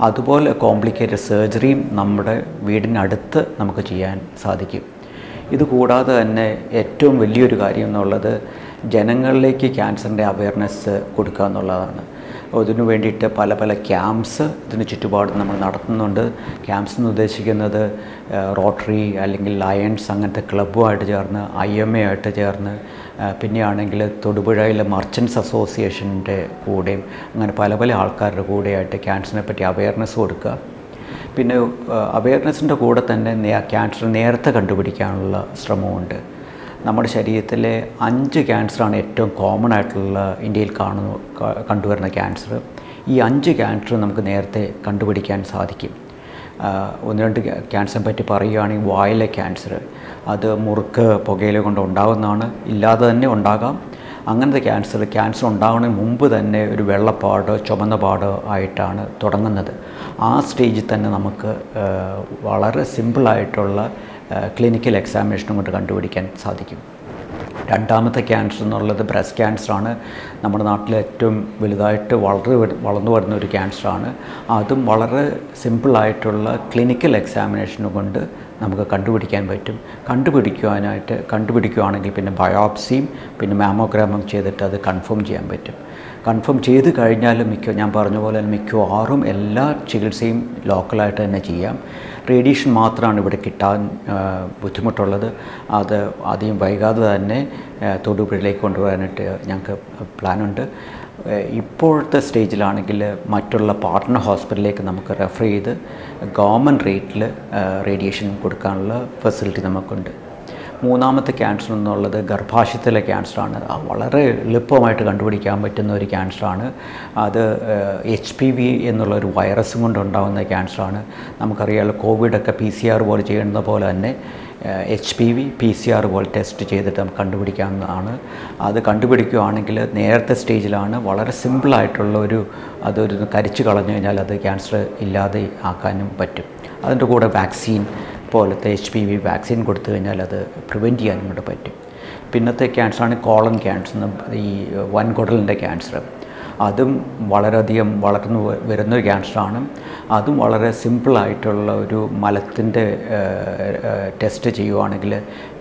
അതുപോലെ കോംപ്ലിക്കേറ്റഡ് സർജറിയും നമ്മുടെ വീടിനടുത്ത് നമുക്ക് ചെയ്യാൻ സാധിക്കും. ഇത് കൂടാതെ തന്നെ ഏറ്റവും വലിയൊരു കാര്യം എന്നുള്ളത് ജനങ്ങളിലേക്ക് ക്യാൻസറിന്റെ അവയർനെസ് കൊടുക്കുക എന്നുള്ളതാണ്. അതിനു വേണ്ടിയിട്ട് പല പല ക്യാമ്പ്സ് ഇതിന് ചുറ്റുപാട് നമ്മൾ നടത്തുന്നുണ്ട്. ക്യാമ്പ്സ് എന്ന് ഉദ്ദേശിക്കുന്നത് റോട്ടറി അല്ലെങ്കിൽ ലയൺസ് അങ്ങനത്തെ ക്ലബ്ബുമായിട്ട് ചേർന്ന് ഐ എം എ ആയിട്ട് ചേർന്ന് പിന്നെയാണെങ്കിൽ തൊടുപുഴയിലെ മർച്ചൻസ് അസോസിയേഷന്റെ കൂടെയും അങ്ങനെ പല പല ആൾക്കാരുടെ കൂടെയായിട്ട് ക്യാൻസറിനെ പറ്റി അവയർനെസ് കൊടുക്കുക. പിന്നെ അവയർനെസ്സിന്റെ കൂടെ തന്നെ ക്യാൻസർ നേരത്തെ കണ്ടുപിടിക്കാനുള്ള ശ്രമമുണ്ട് നമ്മുടെ ശരീരത്തിലെ അഞ്ച് ക്യാൻസറാണ് ഏറ്റവും കോമൺ ആയിട്ടുള്ള ഇന്ത്യയിൽ കാണുന്നു കണ്ടുവരുന്ന ക്യാൻസർ ഈ അഞ്ച് ക്യാൻസർ നമുക്ക് നേരത്തെ കണ്ടുപിടിക്കാൻ സാധിക്കും. ഒന്ന് രണ്ട് ക്യാ- ക്യാൻസറിനെ പറ്റി പറയുകയാണെങ്കിൽ വായിലെ ക്യാൻസർ അത് മുറുക്ക് പുകയില കൊണ്ട് ഉണ്ടാകുന്നതാണ് ഇല്ലാതെ തന്നെ ഉണ്ടാകാം. അങ്ങനത്തെ ക്യാൻസർ ക്യാൻസർ ഉണ്ടാകുന്നതിന് മുമ്പ് തന്നെ ഒരു വെള്ളപ്പാട് ചുമന്ന പാട് ആയിട്ടാണ് തുടങ്ങുന്നത്. ആ സ്റ്റേജിൽ തന്നെ നമുക്ക് വളരെ സിമ്പിളായിട്ടുള്ള ക്ലിനിക്കൽ എക്സാമിനേഷനും കൊണ്ട് കണ്ടുപിടിക്കാൻ സാധിക്കും. രണ്ടാമത്തെ ക്യാൻസർ എന്നുള്ളത് ബ്രസ്റ്റ് ക്യാൻസറാണ്. നമ്മുടെ നാട്ടിൽ ഏറ്റവും വലുതായിട്ട് വളരെ വളർന്നു വരുന്ന ഒരു ക്യാൻസറാണ്. അതും വളരെ സിമ്പിളായിട്ടുള്ള ക്ലിനിക്കൽ എക്സാമിനേഷനും കൊണ്ട് നമുക്ക് കണ്ടുപിടിക്കാൻ പറ്റും. കണ്ടുപിടിക്കുവാനായിട്ട് കണ്ടുപിടിക്കുവാണെങ്കിൽ പിന്നെ ബയോപ്സിയും പിന്നെ മാമോഗ്രാമും ചെയ്തിട്ട് അത് കൺഫേം ചെയ്യാൻ പറ്റും. കൺഫേം ചെയ്ത് കഴിഞ്ഞാലും മിക്ക ഞാൻ പറഞ്ഞ പോലെ തന്നെ മിക്കവാറും എല്ലാ ചികിത്സയും ലോക്കലായിട്ട് തന്നെ ചെയ്യാം. റേഡിയേഷൻ മാത്രമാണ് ഇവിടെ കിട്ടാൻ ബുദ്ധിമുട്ടുള്ളത്. അത് അധികം വൈകാതെ തന്നെ തൊടുപുഴയിലേക്ക് കൊണ്ടുവരാനായിട്ട് ഞങ്ങൾക്ക് പ്ലാനുണ്ട്. ഇപ്പോഴത്തെ സ്റ്റേജിലാണെങ്കിൽ മറ്റുള്ള പാർട്ട്ണർ ഹോസ്പിറ്റലിലേക്ക് നമുക്ക് റെഫർ ചെയ്ത് ഗവൺമെന്റ് റേറ്റിൽ റേഡിയേഷൻ കൊടുക്കാനുള്ള ഫെസിലിറ്റി നമുക്കുണ്ട്. മൂന്നാമത്തെ ക്യാൻസർ എന്നുള്ളത് ഗർഭാശയത്തിലെ ക്യാൻസറാണ് വളരെ എളുപ്പമായിട്ട് കണ്ടുപിടിക്കാൻ പറ്റുന്ന ഒരു ക്യാൻസറാണ് അത് എച്ച് പി വി എന്നുള്ള ഒരു വൈറസ് കൊണ്ടുണ്ടാകുന്ന ക്യാൻസറാണ് നമുക്കറിയാമല്ലോ കോവിഡൊക്കെ പി സി ആർ പോലെ ചെയ്യുന്ന പോലെ തന്നെ H P V P C R പോലെ ടെസ്റ്റ് ചെയ്തിട്ട് നമുക്ക് കണ്ടുപിടിക്കാവുന്നതാണ്. അത് കണ്ടുപിടിക്കുകയാണെങ്കിൽ നേരത്തെ സ്റ്റേജിലാണ്. വളരെ സിമ്പിളായിട്ടുള്ള ഒരു അതൊരു കരിച്ചു കളഞ്ഞു കഴിഞ്ഞാൽ അത് ക്യാൻസർ ഇല്ലാതെ ആക്കാനും പറ്റും. അതിന്റെ കൂടെ വാക്സിൻ പോലത്തെ എച്ച് പി വി വാക്സിൻ കൊടുത്തു കഴിഞ്ഞാൽ അത് പ്രിവെന്റ് ചെയ്യാനും കൂടെ പറ്റും. പിന്നത്തെ ക്യാൻസറാണ് കോളൻ ക്യാൻസർ ഈ വൻകുടലിന്റെ ക്യാൻസർ അതും വളരെയധികം വളർന്നു വരുന്ന ഒരു ക്യാൻസറാണ് അതും വളരെ സിമ്പിളായിട്ടുള്ള ഒരു മലത്തിന്റെ ടെസ്റ്റ് ചെയ്യുവാണെങ്കിൽ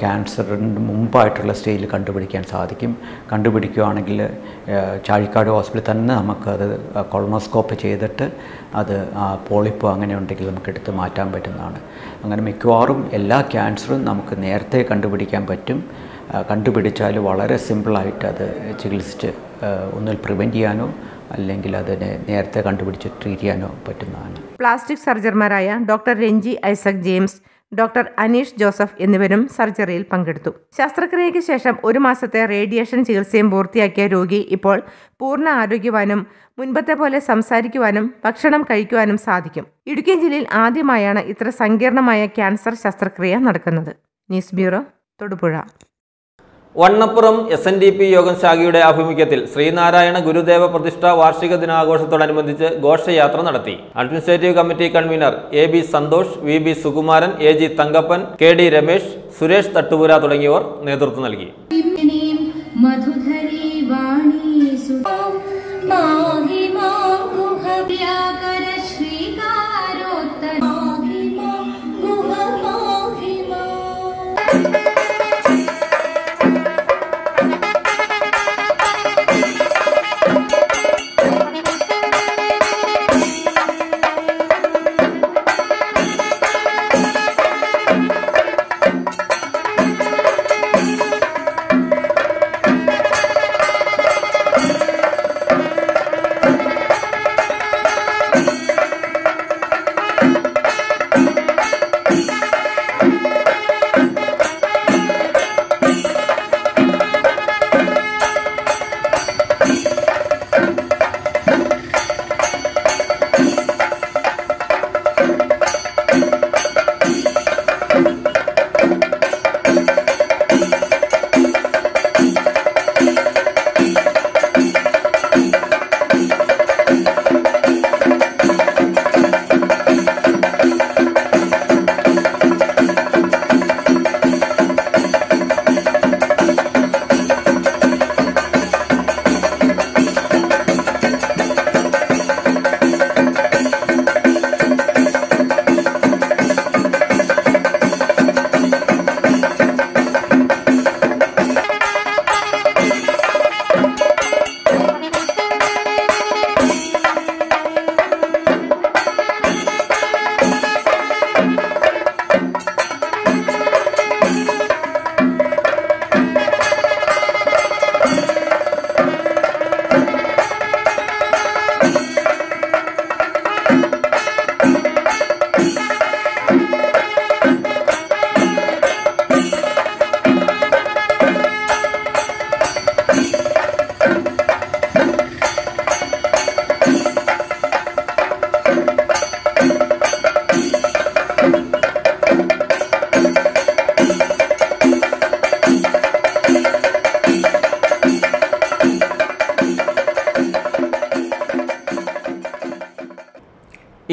ക്യാൻസറിന് മുമ്പായിട്ടുള്ള സ്റ്റേജിൽ കണ്ടുപിടിക്കാൻ സാധിക്കും. കണ്ടുപിടിക്കുകയാണെങ്കിൽ ചാഴിക്കാട് ഹോസ്പിറ്റലിൽ തന്നെ നമുക്കത് കൊളോണോസ്കോപ്പ് ചെയ്തിട്ട് അത് പോളിപ്പോ അങ്ങനെ ഉണ്ടെങ്കിൽ നമുക്ക് എടുത്ത് മാറ്റാൻ പറ്റുന്നതാണ്. അങ്ങനെ മിക്കവാറും എല്ലാ ക്യാൻസറും നമുക്ക് നേരത്തെ കണ്ടുപിടിക്കാൻ പറ്റും. കണ്ടുപിടിച്ചാൽ വളരെ സിമ്പിളായിട്ട് അത് ചികിത്സിച്ച് ഒന്നിൽ പ്രിവെന്റ് ചെയ്യാനോ അല്ലെങ്കിൽ അതിനെ നേരത്തെ കണ്ടുപിടിച്ച് ട്രീറ്റ് ചെയ്യാനോ പറ്റുന്നതാണ്. Plastic സർജർമാരായ doctor Renji Isaac James doctor Aneesh Joseph എന്നിവരും സർജറിയിൽ പങ്കെടുത്തു. ശസ്ത്രക്രിയയ്ക്ക് ശേഷം ഒരു മാസത്തെ റേഡിയേഷൻ ചികിത്സയും പൂർത്തിയാക്കിയ രോഗി ഇപ്പോൾ പൂർണ ആരോഗ്യവാനും മുൻപത്തെ പോലെ സംസാരിക്കുവാനും ഭക്ഷണം കഴിക്കുവാനും സാധിക്കും. ഇടുക്കി ജില്ലയിൽ ആദ്യമായാണ് ഇത്ര സങ്കീർണമായ ക്യാൻസർ ശസ്ത്രക്രിയ നടക്കുന്നത്. News bureau Thodupuzha. Vannappuram S N D P യോഗം ശാഖയുടെ ആഭിമുഖ്യത്തിൽ ശ്രീനാരായണ ഗുരുദേവ പ്രതിഷ്ഠ വാർഷിക ദിനാഘോഷത്തോടനുബന്ധിച്ച് ഘോഷയാത്ര നടത്തി. Administrative committee convener A B Santhosh V B Sukumaran A G Thankappan K D Ramesh Suresh Thattupura തുടങ്ങിയവർ നേതൃത്വം നൽകി. മധുധരി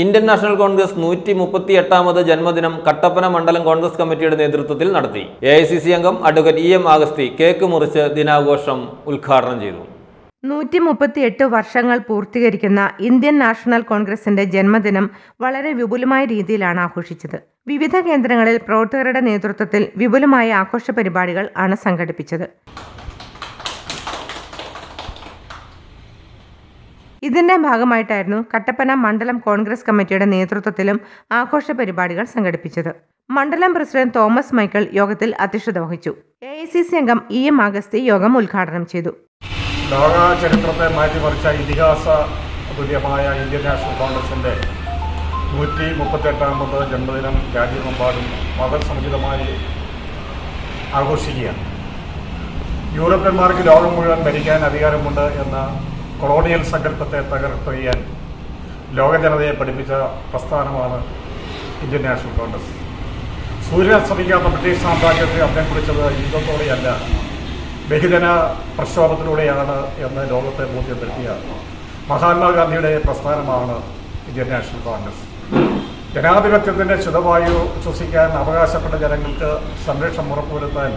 ഇന്ത്യൻ നാഷണൽ കോൺഗ്രസ് നൂറ്റി മുപ്പത്തി എട്ടാമത് ജന്മദിനം കട്ടപ്പന മണ്ഡലം കോൺഗ്രസ് കമ്മിറ്റിയുടെ നേതൃത്വത്തിൽ നടത്തി. എ ഐ സി സി അംഗം advocate E M Augusthy cake മുറിച്ച് ദിനാഘോഷം ഉദ്ഘാടനം ചെയ്തു. നൂറ്റി മുപ്പത്തിയെട്ട് വർഷങ്ങൾ പൂർത്തീകരിക്കുന്ന ഇന്ത്യൻ നാഷണൽ കോൺഗ്രസിന്റെ ജന്മദിനം വളരെ വിപുലമായ രീതിയിലാണ് ആഘോഷിച്ചത്. വിവിധ കേന്ദ്രങ്ങളിൽ പ്രവർത്തകരുടെ നേതൃത്വത്തിൽ വിപുലമായ ആഘോഷ പരിപാടികൾ ആണ് സംഘടിപ്പിച്ചത്. ഇതിന്റെ ഭാഗമായിട്ടായിരുന്നു കട്ടപ്പന മണ്ഡലം കോൺഗ്രസ് കമ്മിറ്റിയുടെ നേതൃത്വത്തിലും ആഘോഷ പരിപാടികൾ സംഘടിപ്പിച്ചത്. മണ്ഡലം പ്രസിഡന്റ് തോമസ് മൈക്കിൾ യോഗത്തിൽ അധ്യക്ഷത വഹിച്ചു. എ ഐ സി സി അംഗം ഇ എം ആഗസ്തി യോഗം ഉദ്ഘാടനം ചെയ്തു. ലോകചരിത്രത്തെ മാറ്റിമറിച്ച ഇതിഹാസ തുല്യമായ ഇന്ത്യൻ നാഷണൽ കോൺഗ്രസിന്റെ നൂറ്റി മുപ്പത്തെട്ടാമത് ജന്മദിനം രാജ്യമെമ്പാടും മതസമുചിതമായി ആഘോഷിക്കുകയാണ്. യൂറോപ്യന്മാർക്ക് ലോകം മുഴുവൻ ഭരിക്കാൻ അധികാരമുണ്ട് എന്ന കൊളോണിയൽ സങ്കല്പത്തെ തകർത്തെറിയാൻ ലോക ജനതയെ പഠിപ്പിച്ച പ്രസ്ഥാനമാണ് ഇന്ത്യൻ നാഷണൽ കോൺഗ്രസ്. സൂര്യൻ അസ്തമിക്കാത്ത ബ്രിട്ടീഷ് സാമ്രാജ്യത്തെ അദ്ദേഹം കുറിച്ചത് യുദ്ധത്തോടെയല്ല ബഹുജന പ്രക്ഷോഭത്തിലൂടെയാണ് എന്ന് ലോകത്തെ ബോധ്യപ്പെടുത്തിയ മഹാത്മാഗാന്ധിയുടെ പ്രസ്ഥാനമാണ് ഇന്ത്യൻ നാഷണൽ കോൺഗ്രസ്. ജനാധിപത്യത്തിന്റെ ശുദ്ധവായു ശ്വസിക്കാൻ അവകാശപ്പെട്ട ജനങ്ങൾക്ക് സംരക്ഷണം ഉറപ്പുവരുത്താൻ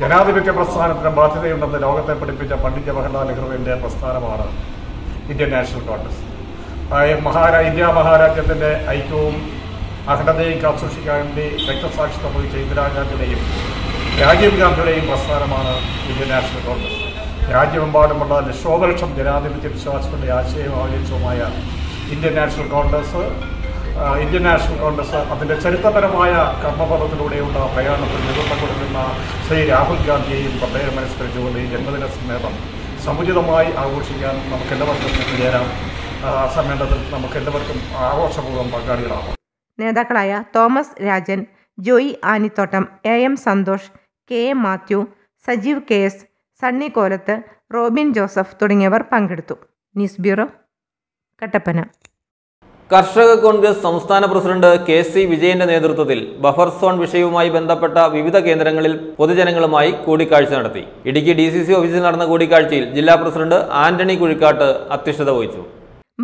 ജനാധിപത്യ പ്രസ്ഥാനത്തിന് ബാധ്യതയുണ്ടെന്ന് ലോകത്തെ പഠിപ്പിച്ച പണ്ഡിറ്റ് ജവഹർലാൽ നെഹ്റുവിന്റെ പ്രസ്ഥാനമാണ് ഇന്ത്യൻ നാഷണൽ കോൺഗ്രസ്. മഹാരാ ഇന്ത്യ മഹാരാജ്യത്തിന്റെ ഐക്യവും അഖണ്ഡതയും കാത്തുസൂക്ഷിക്കാൻ വേണ്ടി രക്തസാക്ഷിത്വം വഹിച്ച ഇന്ദിരാഗാന്ധിയുടെയും രാജീവ് ഗാന്ധിയുടെയും പ്രസ്ഥാനമാണ് ഇന്ത്യൻ നാഷണൽ കോൺഗ്രസ്. രാജ്യമെമ്പാടുമുള്ള ലക്ഷോപലക്ഷം ജനാധിപത്യ വിശ്വാസികളുടെ ആശയവും ആവേശവുമായ Indian National Congress Indian National Congress അതിന്റെ ചരിത്രപരമായ കർമ്മപഥത്തിലൂടെയുള്ള പ്രയാണത്തിൽ നേതൃത്വം കൊടുക്കുന്ന ശ്രീ രാഹുൽ ഗാന്ധിയെയും പ്രത്യേകം മനസ്കരിച്ചുകൊണ്ട് ഈ ജന്മദിന സമ്മേളനം സമുചിതമായി ആഘോഷിക്കാൻ നമുക്ക് എല്ലാവർക്കും ചേരാം സമ്മേളനത്തിൽ നമുക്ക് എല്ലാവർക്കും ആഘോഷപൂർവം പങ്കാളികളാവാം. നേതാക്കളായ Thomas Rajan Joy Anithottam A M Santhosh K M Mathew Sajeev K S Sunny Kolath Robin Joseph തുടങ്ങിയവർ പങ്കെടുത്തു. News bureau Kattappana. കർഷക കോൺഗ്രസ് സംസ്ഥാന പ്രസിഡന്റ് കെ സി വിജയന്റെ നേതൃത്വത്തിൽ ബഫർ സോൺ വിഷയവുമായി ബന്ധപ്പെട്ട വിവിധ കേന്ദ്രങ്ങളിൽ പൊതുജനങ്ങളുമായി കൂടിക്കാഴ്ച നടത്തി. ഇടുക്കി ഡി സി സി ഓഫീസിൽ നടന്ന കൂടിക്കാഴ്ചയിൽ ജില്ലാ പ്രസിഡന്റ് ആന്റണി കുഴിക്കാട്ട് അധ്യക്ഷത വഹിച്ചു.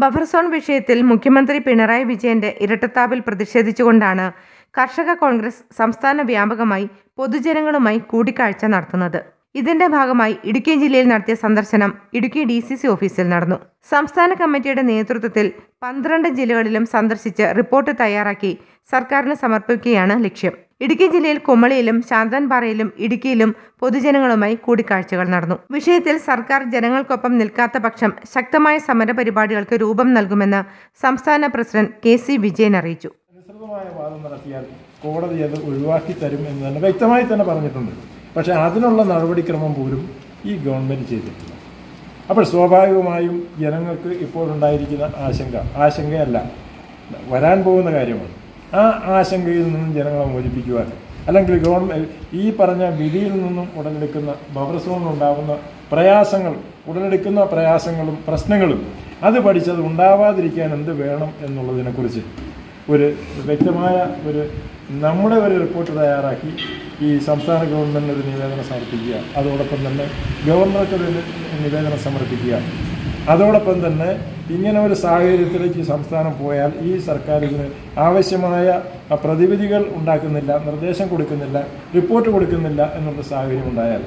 ബഫർ സോൺ വിഷയത്തിൽ മുഖ്യമന്ത്രി പിണറായി വിജയന്റെ ഇരട്ടത്താപ്പിൽ പ്രതിഷേധിച്ചുകൊണ്ടാണ് കർഷക കോൺഗ്രസ് സംസ്ഥാന വ്യാപകമായി പൊതുജനങ്ങളുമായി കൂടിക്കാഴ്ച നടത്തുന്നത്. ഇതിന്റെ ഭാഗമായി ഇടുക്കി ജില്ലയിൽ നടത്തിയ സന്ദർശനം ഇടുക്കി ഡി സി സി ഓഫീസിൽ നടന്നു. സംസ്ഥാന കമ്മിറ്റിയുടെ നേതൃത്വത്തിൽ പന്ത്രണ്ട് ജില്ലകളിലും സന്ദർശിച്ച് റിപ്പോർട്ട് തയ്യാറാക്കി സർക്കാരിന് സമർപ്പിക്കുകയാണ് ലക്ഷ്യം. ഇടുക്കി ജില്ലയിൽ കുമളിയിലും ശാന്തൻപാറയിലും ഇടുക്കിയിലും പൊതുജനങ്ങളുമായി കൂടിക്കാഴ്ചകൾ നടന്നു. വിഷയത്തിൽ സർക്കാർ ജനങ്ങൾക്കൊപ്പം നിൽക്കാത്ത പക്ഷം ശക്തമായ സമരപരിപാടികൾക്ക് രൂപം നൽകുമെന്ന് സംസ്ഥാന പ്രസിഡന്റ് കെ സി വിജയൻ അറിയിച്ചു. കോടതി അത് ഒഴിവാക്കി തരും എന്ന് തന്നെ വ്യക്തമായി തന്നെ പറഞ്ഞിട്ടുണ്ട്. പക്ഷേ അതിനുള്ള നടപടിക്രമം പോലും ഈ ഗവൺമെന്റ് ചെയ്തിട്ടില്ല. അപ്പോൾ സ്വാഭാവികമായും ജനങ്ങൾക്ക് ഇപ്പോഴുണ്ടായിരിക്കുന്ന ആശങ്ക ആശങ്കയല്ല വരാൻ പോകുന്ന കാര്യമാണ്. ആ ആശങ്കയിൽ നിന്നും ജനങ്ങളെ മോചിപ്പിക്കുവാൻ. അല്ലെങ്കിൽ ഗവൺമെന്റ് ഈ പറഞ്ഞ വിധിയിൽ നിന്നും ഉടലെടുക്കുന്ന ബഫർസോണിലുണ്ടാകുന്ന പ്രയാസങ്ങൾ ഉടലെടുക്കുന്ന പ്രയാസങ്ങളും പ്രശ്നങ്ങളും അത് പഠിച്ചത് ഉണ്ടാവാതിരിക്കാൻ എന്ത് വേണം എന്നുള്ളതിനെക്കുറിച്ച് ഒരു വ്യക്തമായ ഒരു നമ്മുടെ ഒരു റിപ്പോർട്ട് തയ്യാറാക്കി ഈ സംസ്ഥാന ഗവൺമെന്റ് ഒരു നിവേദനം സമർപ്പിക്കുക. അതോടൊപ്പം തന്നെ ഗവർണർക്ക് നിവേദനം സമർപ്പിക്കുക. അതോടൊപ്പം തന്നെ ഇങ്ങനെ ഒരു സാഹചര്യത്തിലേക്ക് ഈ സംസ്ഥാനം പോയാൽ ഈ സർക്കാർ ഇതിന് ആവശ്യമായ പ്രതിവിധികൾ ഉണ്ടാക്കുന്നില്ല നിർദ്ദേശം കൊടുക്കുന്നില്ല റിപ്പോർട്ട് കൊടുക്കുന്നില്ല എന്നുള്ള സാഹചര്യം ഉണ്ടായാൽ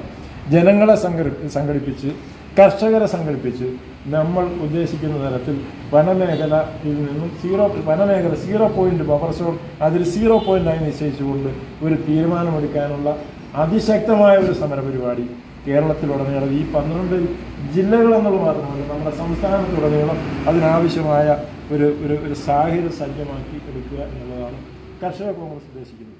ജനങ്ങളെ സംഘടി സംഘടിപ്പിച്ച് കർഷകരെ സംഘടിപ്പിച്ച് നമ്മൾ ഉദ്ദേശിക്കുന്ന തരത്തിൽ വനമേഖല ഇതിൽ നിന്നും സീറോ വനമേഖല സീറോ പോയിന്റ് ബഫർ സോൺ അതിൽ സീറോ പോയിന്റായി നിശ്ചയിച്ചുകൊണ്ട് ഒരു തീരുമാനമെടുക്കാനുള്ള അതിശക്തമായ ഒരു സമരപരിപാടി കേരളത്തിലുടനീളം. ഈ പന്ത്രണ്ട് ജില്ലകളെന്നുള്ള മാത്രമല്ല നമ്മുടെ സംസ്ഥാനത്തുടനീളം അതിനാവശ്യമായ ഒരു ഒരു ഒരു സാഹചര്യം സജ്ജമാക്കി എടുക്കുക എന്നുള്ളതാണ് കർഷക കോൺഗ്രസ് ഉദ്ദേശിക്കുന്നത്.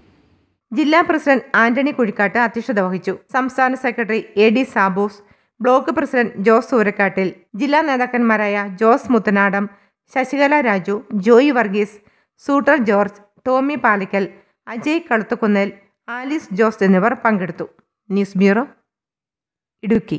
ജില്ലാ പ്രസിഡന്റ് ആന്റണി കുഴിക്കാട്ട് അധ്യക്ഷത വഹിച്ചു. സംസ്ഥാന secretary A D Saboos block president Jose Soorakkattil ജില്ലാ നേതാക്കന്മാരായ Jose Muthanadam Sasikala Raju Joy Varghese Sutter George Tommy Palikkal Ajay Kaluthukunnel Alice Jose എന്നിവർ പങ്കെടുത്തു. News bureau Idukki.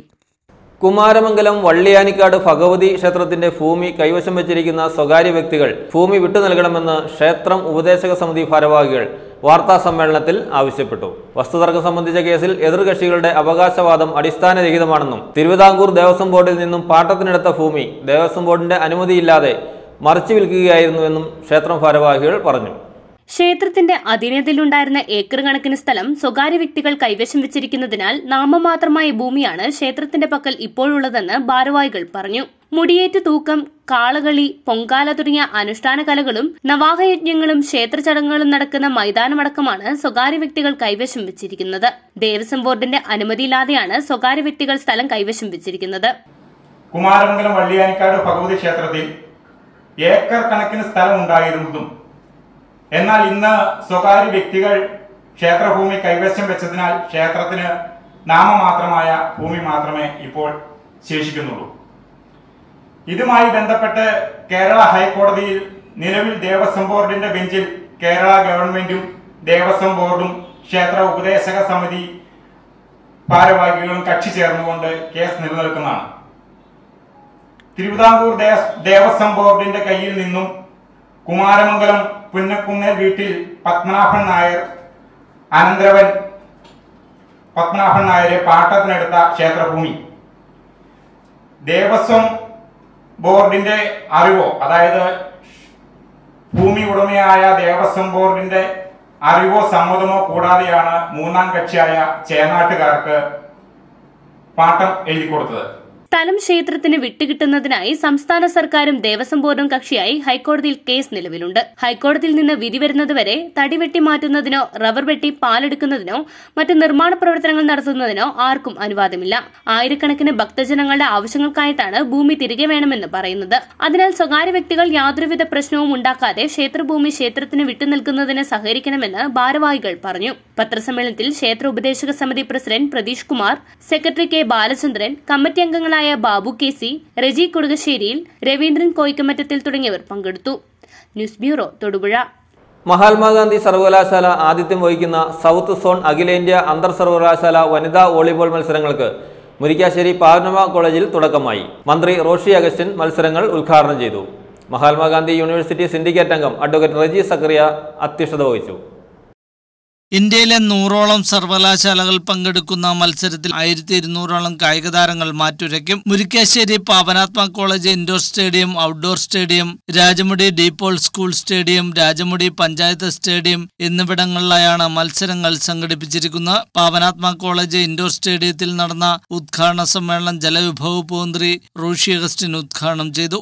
Kumaramangalam Valliyanikkad Bhagavathi ക്ഷേത്രത്തിന്റെ ഭൂമി കൈവശം വെച്ചിരിക്കുന്ന സ്വകാര്യ വ്യക്തികൾ ഭൂമി വിട്ടു നൽകണമെന്ന് ക്ഷേത്രം ഉപദേശക സമിതി ഭാരവാഹികൾ വാർത്താ സമ്മേളനത്തിൽ ആവശ്യപ്പെട്ടു. വസ്തുതർക്കം സംബന്ധിച്ച കേസിൽ എതിർകക്ഷികളുടെ അവകാശവാദം അടിസ്ഥാനരഹിതമാണെന്നും തിരുവിതാംകൂർ ദേവസ്വം ബോർഡിൽ നിന്നും പാട്ടത്തിനെടുത്ത ഭൂമി ദേവസ്വം ബോർഡിന്റെ അനുമതിയില്ലാതെ മറിച്ചു വിൽക്കുകയായിരുന്നുവെന്നും ക്ഷേത്രം ഭാരവാഹികൾ പറഞ്ഞു. ക്ഷേത്രത്തിന്റെ അധീനതയിലുണ്ടായിരുന്ന ഏക്കർ കണക്കിന് സ്ഥലം സ്വകാര്യ വ്യക്തികൾ കൈവശം വെച്ചിരിക്കുന്നതിനാൽ നാമമാത്രമായ ഭൂമിയാണ് ക്ഷേത്രത്തിന്റെ പക്കൽ ഇപ്പോഴുള്ളതെന്ന് ഭാരവാഹികൾ പറഞ്ഞു. മുടിയേറ്റ് തൂക്കം കാളകളി പൊങ്കാല തുടങ്ങിയ അനുഷ്ഠാന കലകളും നവാഹയജ്ഞങ്ങളും ക്ഷേത്ര ചടങ്ങുകളും നടക്കുന്ന മൈതാനമടക്കമാണ് സ്വകാര്യ വ്യക്തികൾ കൈവശം വെച്ചിരിക്കുന്നത്. ദേവസ്വം ബോർഡിന്റെ അനുമതിയില്ലാതെയാണ് സ്വകാര്യ വ്യക്തികൾ സ്ഥലം കൈവശം വെച്ചിരിക്കുന്നത്. കുമാരമംഗലം വള്ളിയാനിക്കാട് ഭഗവതി ക്ഷേത്രത്തിൽ ഏക്കർ കണക്കിന് സ്ഥലം ഉണ്ടായിരുന്നതും എന്നാൽ ഇന്ന് സ്വകാര്യ വ്യക്തികൾ ക്ഷേത്രഭൂമി കൈവശം വെച്ചതിനാൽ ക്ഷേത്രത്തിന് നാമമാത്രമായ ഭൂമി മാത്രമേ ഇപ്പോൾ ശേഷിക്കുന്നുള്ളൂ. ഇതുമായി ബന്ധപ്പെട്ട് കേരള ഹൈക്കോടതിയിൽ നിലവിൽ ദേവസ്വം ബോർഡിന്റെ ബെഞ്ചിൽ കേരള ഗവൺമെന്റും ദേവസ്വം ബോർഡും ക്ഷേത്ര ഉപദേശക സമിതി ഭാരവാഹികളും കക്ഷി ചേർന്നുകൊണ്ട് കേസ് നിലനിൽക്കുന്നതാണ്. തിരുവിതാംകൂർ ദേവ- ദേവസ്വം ബോർഡിന്റെ കയ്യിൽ നിന്നും കുമാരമംഗലം പുന്നക്കുന്നേൽ വീട്ടിൽ പത്മനാഭൻ നായർ അനന്തരവൻ പത്മനാഭൻ നായരെ പാട്ടത്തിനെടുത്ത ക്ഷേത്രഭൂമി. ദേവസ്വം ബോർഡിന്റെ അറിവോ? അതായത് ഭൂമി ഉടമയായ ദേവസ്വം ബോർഡിന്റെ അറിവോ സമ്മതമോ കൂടാതെയാണ് മൂന്നാം കക്ഷിയായ ചേനാട്ടുകാർക്ക് പാട്ടം എഴുതി കൊടുത്തത് സ്ഥലം ക്ഷേത്രത്തിന് വിട്ടുകിട്ടുന്നതിനായി സംസ്ഥാന സർക്കാരും ദേവസ്വം ബോർഡും കക്ഷിയായി ഹൈക്കോടതിയിൽ കേസ് നിലവിലുണ്ട്. ഹൈക്കോടതിയിൽ നിന്ന് വിധി വരുന്നതുവരെ തടി വെട്ടി മാറ്റുന്നതിനോ റബ്ബർ വെട്ടി പാലെടുക്കുന്നതിനോ മറ്റ് നിർമ്മാണ പ്രവർത്തനങ്ങൾ നടത്തുന്നതിനോ ആർക്കും അനുവാദമില്ല. ആയിരക്കണക്കിന് ഭക്തജനങ്ങളുടെ ആവശ്യങ്ങൾക്കായിട്ടാണ് ഭൂമി തിരികെ വേണമെന്ന് പറയുന്നത്. അതിനാൽ സ്വകാര്യ വ്യക്തികൾ യാതൊരുവിധ പ്രശ്നവും ഉണ്ടാക്കാതെ ക്ഷേത്രഭൂമി ക്ഷേത്രത്തിന് വിട്ടുനിൽക്കുന്നതിന് സഹകരിക്കണമെന്ന് ഭാരവാഹികൾ പറഞ്ഞു. പത്രസമ്മേളനത്തിൽ ക്ഷേത്ര ഉപദേശക സമിതി president Pratheesh Kumar secretary K Balachandran committee അംഗങ്ങളായ ബാബു കെ സി റെജി കൊടുകശ്ശേരിയിൽ രവീന്ദ്രൻ കോയിക്കമറ്റത്തിൽ തുടങ്ങിയവർ പങ്കെടുത്തു. News bureau Thodupuzha. മഹാത്മാഗാന്ധി സർവകലാശാല ആതിഥ്യം വഹിക്കുന്ന സൗത്ത് സോൺ അഖിലേന്ത്യാ അന്തർ സർവകലാശാല വനിതാ വോളിബോൾ മത്സരങ്ങൾക്ക് മുരിക്കാശ്ശേരി പാവനമ കോളേജിൽ തുടക്കമായി. മന്ത്രി റോഷി അഗസ്റ്റിൻ മത്സരങ്ങൾ ഉദ്ഘാടനം ചെയ്തു. മഹാത്മാഗാന്ധി യൂണിവേഴ്സിറ്റി സിൻഡിക്കേറ്റ് അംഗം അഡ്വക്കേറ്റ് റജി സക്രിയ അധ്യക്ഷത വഹിച്ചു. ഇന്ത്യയിലെ നൂറോളം സർവകലാശാലകൾ പങ്കെടുക്കുന്ന മത്സരത്തിൽ ആയിരത്തി ഇരുന്നൂറോളം കായിക താരങ്ങൾ മാറ്റുരയ്ക്കും. Murickassery Pavanatma college indoor stadium outdoor stadium Rajamudi De Paul school stadium Rajamudi panchayat stadium എന്നിവിടങ്ങളിലായാണ് മത്സരങ്ങൾ സംഘടിപ്പിച്ചിരിക്കുന്നത്. പാവനാത്മ കോളേജ് ഇൻഡോർ സ്റ്റേഡിയത്തിൽ നടന്ന ഉദ്ഘാടന സമ്മേളനം ജലവിഭവ മന്ത്രി റോഷി അഗസ്റ്റിൻ ഉദ്ഘാടനം ചെയ്തു.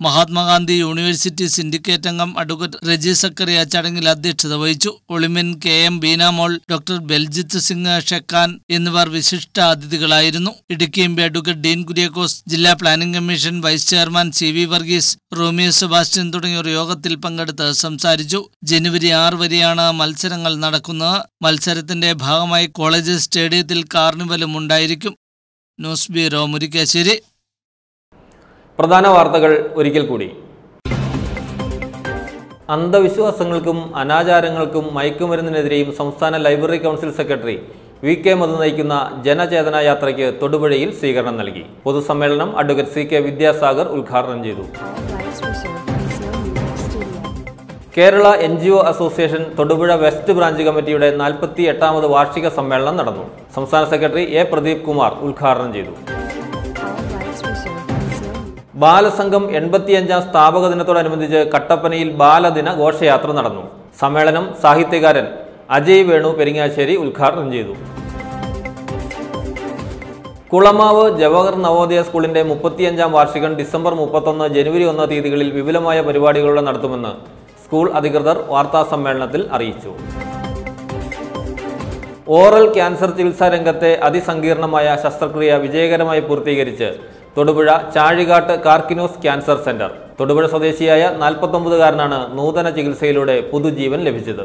മഹാത്മാഗാന്ധി യൂണിവേഴ്സിറ്റി സിൻഡിക്കേറ്റ് അംഗം അഡ്വക്കേറ്റ് റജി സക്കറിയ ചടങ്ങിൽ അധ്യക്ഷത വഹിച്ചു. Olympian K M Beenamol doctor Baljit Singh Sekhon എന്നിവർ വിശിഷ്ട അതിഥികളായിരുന്നു. Idukki M P advocate Dean Kuriakose ജില്ലാ planning commission vice chairman C V Varghese Romeo Sebastian തുടങ്ങിയവർ യോഗത്തിൽ പങ്കെടുത്ത് സംസാരിച്ചു. ജനുവരി ആറ് വരെയാണ് മത്സരങ്ങൾ നടക്കുന്നത്. മത്സരത്തിന്റെ ഭാഗമായി കോളേജ് സ്റ്റേഡിയത്തിൽ കാർണിവലും ഉണ്ടായിരിക്കും. News bureau Murickassery. പ്രധാന വാർത്തകൾ ഒരിക്കൽ കൂടി. അന്ധവിശ്വാസങ്ങൾക്കും അനാചാരങ്ങൾക്കും മയക്കുമരുന്നിനെതിരെയും സംസ്ഥാന library council secretary V K Madhu നയിക്കുന്ന ജനചേതന യാത്രയ്ക്ക് തൊടുപുഴയിൽ സ്വീകരണം നൽകി. പൊതുസമ്മേളനം അഡ്വക്കേറ്റ് സി കെ വിദ്യാസാഗർ ഉദ്ഘാടനം ചെയ്തു. Kerala N G O association Thodupuzha west branch കമ്മിറ്റിയുടെ നാൽപ്പത്തി എട്ടാമത് വാർഷിക സമ്മേളനം നടന്നു. സംസ്ഥാന സെക്രട്ടറി എ പ്രദീപ് കുമാർ ഉദ്ഘാടനം ചെയ്തു. ബാലസംഘം എൺപത്തിയഞ്ചാം സ്ഥാപക ദിനത്തോടനുബന്ധിച്ച് കട്ടപ്പനയിൽ ബാലദിന ഘോഷയാത്ര നടന്നു. സമ്മേളനം സാഹിത്യകാരൻ അജയ് വേണു പെരിങ്ങാശ്ശേരി ഉദ്ഘാടനം ചെയ്തു. കുളമാവ് ജവഹർ നവോദയ സ്കൂളിന്റെ മുപ്പത്തിയഞ്ചാം വാർഷികം ഡിസംബർ മുപ്പത്തൊന്ന് ജനുവരി ഒന്ന് തീയതികളിൽ വിപുലമായ പരിപാടികളോടെ നടത്തുമെന്ന് സ്കൂൾ അധികൃതർ വാർത്താ സമ്മേളനത്തിൽ അറിയിച്ചു. ഓറൽ ക്യാൻസർ ചികിത്സാ രംഗത്തെ അതിസങ്കീർണമായ ശസ്ത്രക്രിയ വിജയകരമായി പൂർത്തീകരിച്ച് Thodupuzha Chazhikad Karkinos cancer centre. Thodupuzha സ്വദേശിയായ നാൽപ്പത്തൊമ്പതുകാരനാണ് നൂതന ചികിത്സയിലൂടെ പുതുജീവൻ ലഭിച്ചത്.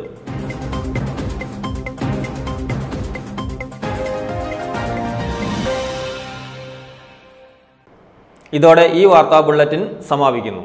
ഇതോടെ ഈ വാർത്താ ബുള്ളറ്റിൻ സമാപിക്കുന്നു.